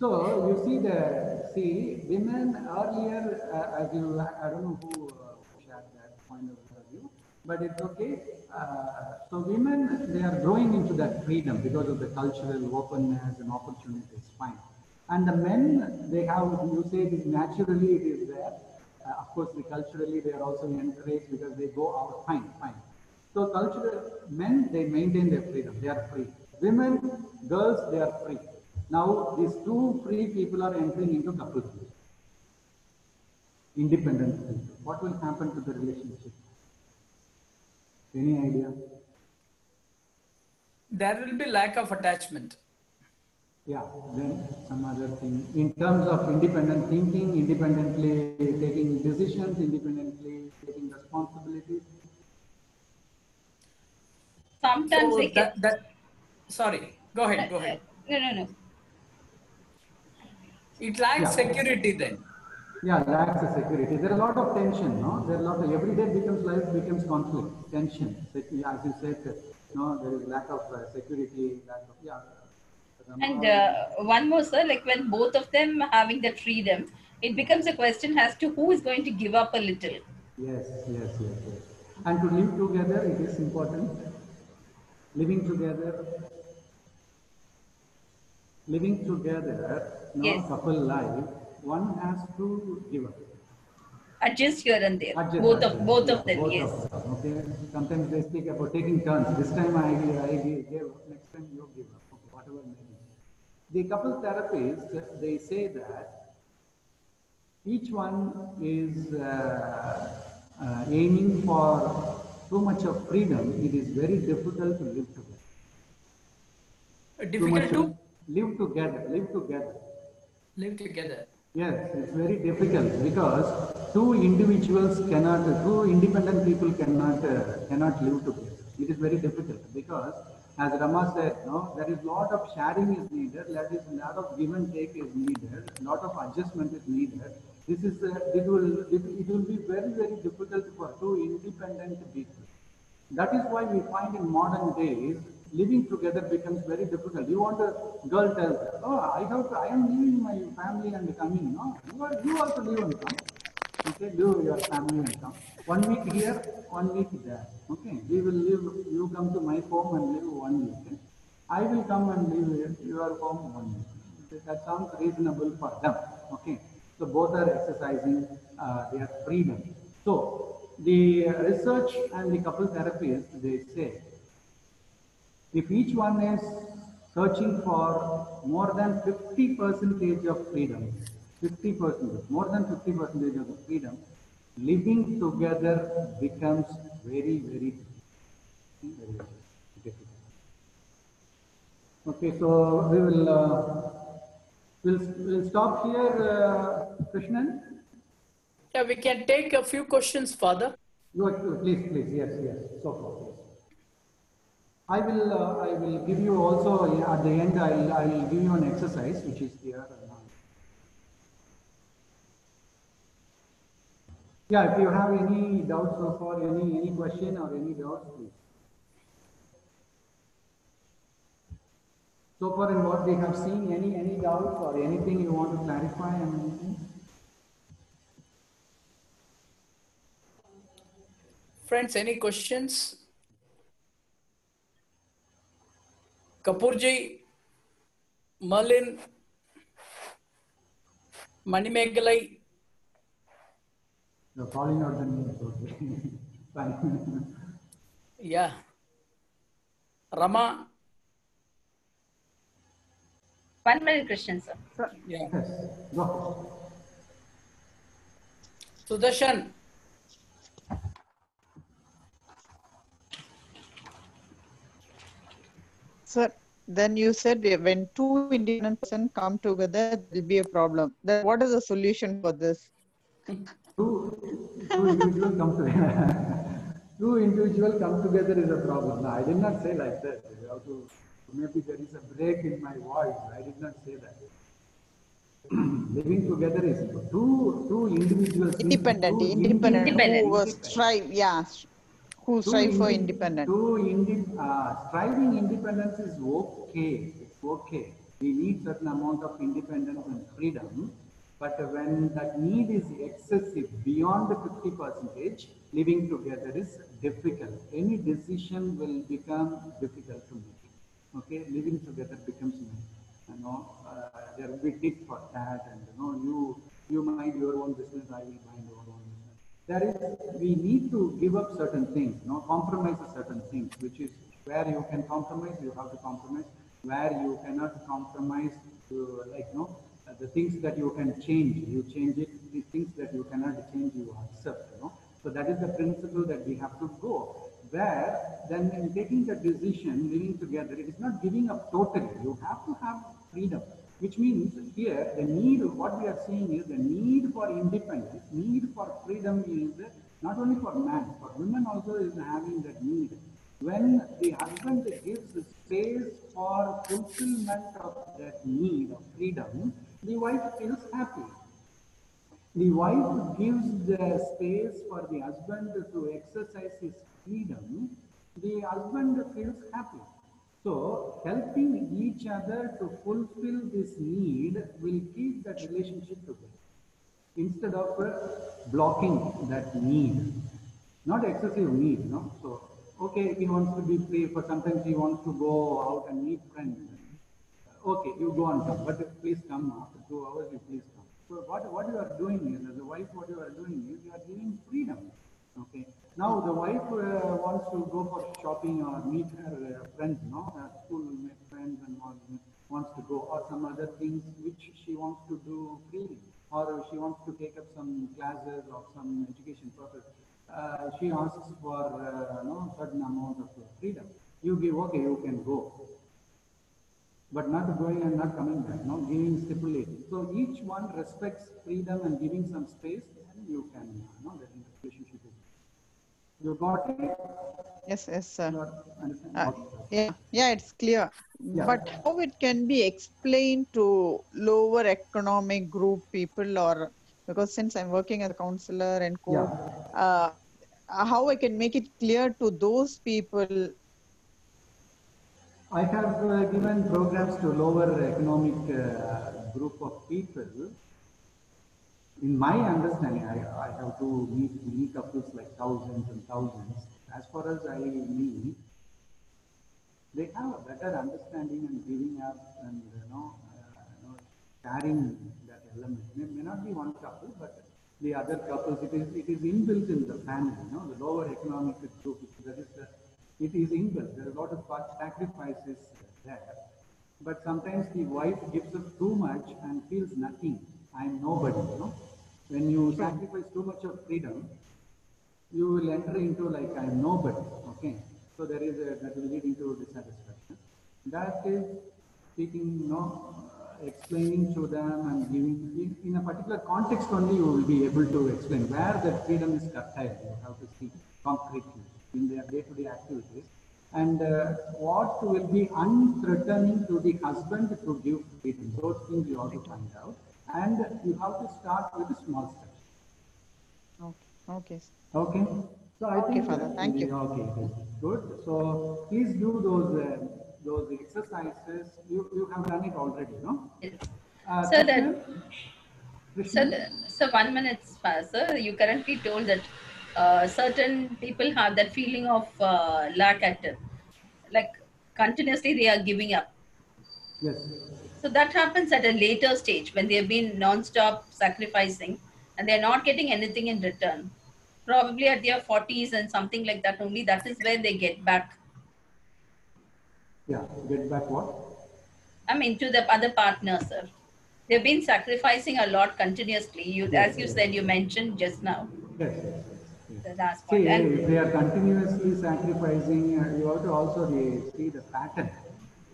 So you see the see women earlier uh, as you I don't know who uh, shared that point of view, but it's okay. Uh, so women they are growing into that freedom because of the cultural openness and opportunities. Fine, and the men they have you say it is naturally it is there. Uh, of course, the culturally they are also encouraged because they go out. Fine, fine. So cultural men they maintain their freedom. They are free. Women, girls they are free. Now these two free people are entering into couplehood. Independent people. What will happen to the relationship? Any idea? There will be lack of attachment. Yeah, then some other thing. In terms of independent thinking, independently taking decisions, independently taking responsibilities. Sometimes So they can. that, that, sorry, go ahead, go ahead. No, no, no. It lacks Yeah. security then. Yeah, lacks the security. There are a lot of tension, no? There are a lot of, every day becomes life becomes conflict, tension. As you said, no, there is lack of uh, security, lack of, yeah. And uh, one more, sir, like when both of them having that freedom, it becomes a question as to who is going to give up a little. Yes, yes, yes, yes. And to live together, it is important. Living together, living together, no Yes. couple life, one has to give up. Adjust here and there. Adjust, both adjust, of both yeah, of them, both yes. of them, okay. Sometimes they speak about taking turns. This time I, I gave up, next time you give up, okay, whatever it may be. The couple therapists, they say that each one is uh, uh, aiming for too much of freedom. It is very difficult to live together. Too Difficult to live together, live together. live together. Yes, it's very difficult because two individuals cannot, two independent people cannot, uh, cannot live together. It is very difficult because, as Rama said, no, there is a lot of sharing is needed, there is lot of give and take is needed, lot of adjustment is needed. This is, uh, it will, it, it will be very, very difficult for two independent people. That is why we find in modern days, living together becomes very difficult. You want a girl tells, oh, I have to, I am leaving my family and coming. No, you, are, you also leave and come. Okay, leave your family and come. One week here, one week there. Okay, we will live, you come to my home and live one week. I will come and live your home one week. That sounds reasonable for them. Okay, so both are exercising uh, their freedom. So the research and the couple therapists, they say, if each one is searching for more than 50 percentage of freedom, 50 percent, more than 50 percentage of freedom, living together becomes very, very, difficult. Okay, so we will uh, we'll, we'll stop here, uh, Krishnan. Yeah, we can take a few questions, Father. You are- please, please, yes, yes, so far. I will, uh, I will give you also, at the end, I'll, I'll give you an exercise, which is here. Yeah, if you have any doubts so far, any, any question or any doubts, please. So far in what we have seen, any, any doubts or anything you want to clarify and anything? Friends, any questions? Kapurji, Merlin, Manimegalai, You're calling out the names, okay. Yeah. Rama, One minute, Christian, sir. yeah. Yes, go. Sudarshan, Sir, then you said when two independent person come together, there will be a problem. Then what is the solution for this? Two, two individual come together. two individual come together is a problem. No, I did not say like that. You have to, maybe there is a break in my voice. I did not say that. Living together is two two individuals. means Independent, two independent, Independent. who was strive, yeah, who strive for independence. indi- uh, striving independence is okay. It's okay. We need certain amount of independence and freedom. But when that need is excessive beyond the 50 percentage, living together is difficult. Any decision will become difficult to make. Okay, living together becomes, you know, uh, there will be tit for that, and you know, you you mind your own business, I will mind your own business we need to give up certain things you know compromise certain things which is where you can compromise you have to compromise. Where you cannot compromise to like you know uh, the things that you can change you change it the things that you cannot change you accept you know so that is the principle that we have to go. Where then in taking the decision living together it is not giving up totally. You have to have freedom which means here the need, what we are seeing is the need for independence, need for freedom is not only for man, for women also is having that need. When the husband gives space for fulfillment of that need of freedom, the wife feels happy. The wife gives the space for the husband to exercise his freedom, the husband feels happy. So, helping each other to fulfill this need will keep that relationship together instead of uh, blocking that need. Not excessive need, no? So, okay, he wants to be free, for sometimes he wants to go out and meet friends. Okay, you go and come, but please come after two hours, you please come. So, what, what you are doing is, as a wife, what you are doing is, you are giving freedom. Okay. Now the wife uh, wants to go for shopping or meet her uh, friends, no, her schoolmate friends and wants to go or some other things which she wants to do freely or she wants to take up some classes or some education purpose. Uh, she asks for uh, no certain amount of freedom. You give okay, you can go, but not going and not coming back. No, giving stipulating. So each one respects freedom and giving some space, and you can uh, know. You got it? Yes, yes, sir. You are- understand? Uh, yeah, yeah, it's clear. Yeah. But how it can be explained to lower economic group people or because since I'm working as a counselor and co, uh, how I can make it clear to those people I have uh, given programs to lower economic uh, group of people. In my understanding, I, I have to meet many couples like thousands and thousands. As far as I meet, they have a better understanding and giving up and you know, uh, you know sharing that element. May, may not be one couple, but the other couples, it is it is inbuilt in the family. You know, the lower economic group, that is the, it is inbuilt. There are a lot of sacrifices there. But sometimes the wife gives up too much and feels nothing. I am nobody. You know, when you sacrifice too much of freedom, you will enter into like I am nobody. Okay, so there is a that will lead into dissatisfaction. That is speaking, you know, uh, explaining to them and giving, in, in a particular context only, you will be able to explain where that freedom is curtailed, you have to see concretely in their day-to-day activities. And uh, what will be unthreatening to the husband to give freedom, those things you have to find out. And you have to start with the small steps. Okay. Okay. Okay. So I Okay, think Father, thank you. Okay, okay, good. So please do those uh, those exercises. You you have done it already, no? Yes. Uh, So that- Krishnan? So, the, so one minute, sir. You currently told that uh, certain people have that feeling of uh, lack at it. like continuously they are giving up. Yes. So that happens at a later stage when they have been non-stop sacrificing and they're not getting anything in return. Probably at their 40s and something like that only. That is where they get back. Yeah. Get back what? I mean, to the other partner, sir. They've been sacrificing a lot continuously. You, as you said, you mentioned just now. Yes. yes, yes, yes. The last See, point. And if they are continuously sacrificing, you have to also see the pattern.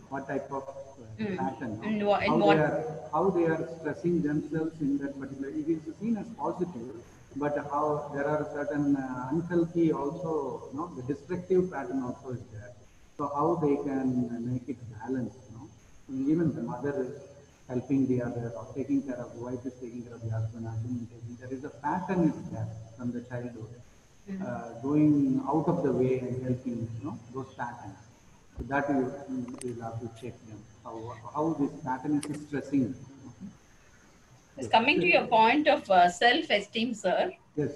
What type of Mm. pattern? no? In wha- in how what- They are, how they are stressing themselves in that particular. It is seen as positive, but how there are certain uh, unhealthy also, you know, the destructive pattern also is there. So how they can make it balanced, you know? Even the mother is helping the other or taking care of the wife is taking care of the husband, husband is taking there is a pattern is there from the childhood uh, going out of the way and helping you know those patterns so that you you will have to check them how how this pattern is stressing it's coming to your point of uh, self-esteem, sir. yes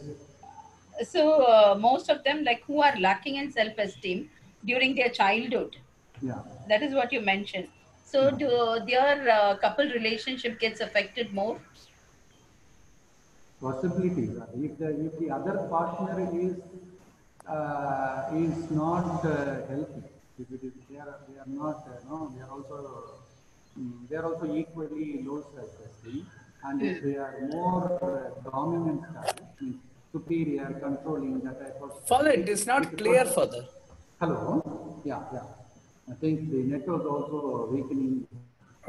So uh, most of them, like who are lacking in self-esteem during their childhood, yeah that is what you mentioned. So do their uh, couple relationship gets affected more? possibilities are if the if the other partner is uh, is not uh, healthy if it is they are they are not uh, no they are also mm, they are also equally low self-esteem and if they are more uh, dominant style superior controlling that type of Father, it is not clear, Father. hello yeah yeah i think the network also weakening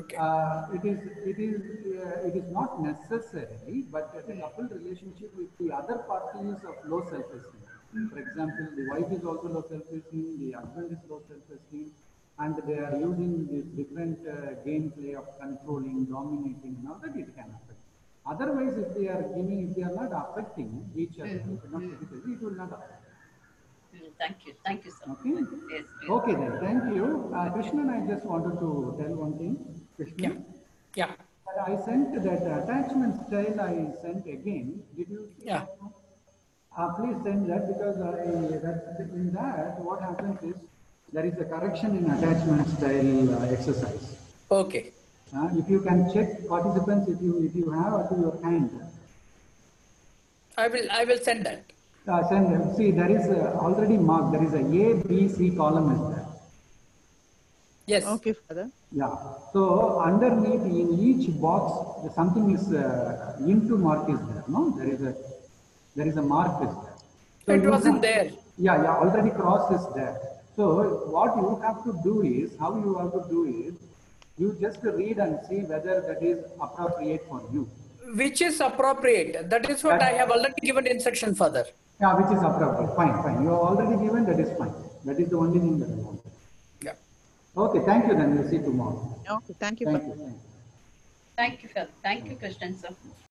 Okay. uh, it is it is uh, it is not necessary, but a couple relationship with the other party is of low self-esteem. For example, the wife is also low self-esteem, the husband is low self-esteem, and they are using this different uh, gameplay of controlling, dominating, now that it can affect. Otherwise, if they are giving, if they are not affecting each other, not physically, it will not affect. Mm, Thank you. Thank you, sir. Okay. Yes, yes. Okay then, thank you. Uh, Krishnan, I just wanted to tell one thing. Krishnan. Yeah. Yeah. But I sent that attachment style I sent again. Did you? Yeah. that? Uh, please send that because I, that, in that what happens is there is a correction in attachment style uh, exercise. Okay. Uh, if you can check participants, if you if you have to your hand, I will I will send that. uh, send them. See, there is a, already marked. There is a A, B, C column is there. Yes. Okay, Father. Yeah. So underneath in each box, something is uh, into mark is there. No, there is a there is a mark is there. So It wasn't have- there. Yeah, yeah. Already cross is there. So what you have to do is how you have to do is you just read and see whether that is appropriate for you. Which is appropriate. That is what I have already given instruction, further. Yeah, which is appropriate. Fine, fine. You have already given. That is fine. That is the only thing that I want. Yeah. Okay. Thank you. Then we'll see tomorrow. Okay, thank you, Thank you. Thank you. Thank you, sir. Thank you, Krishnan, sir.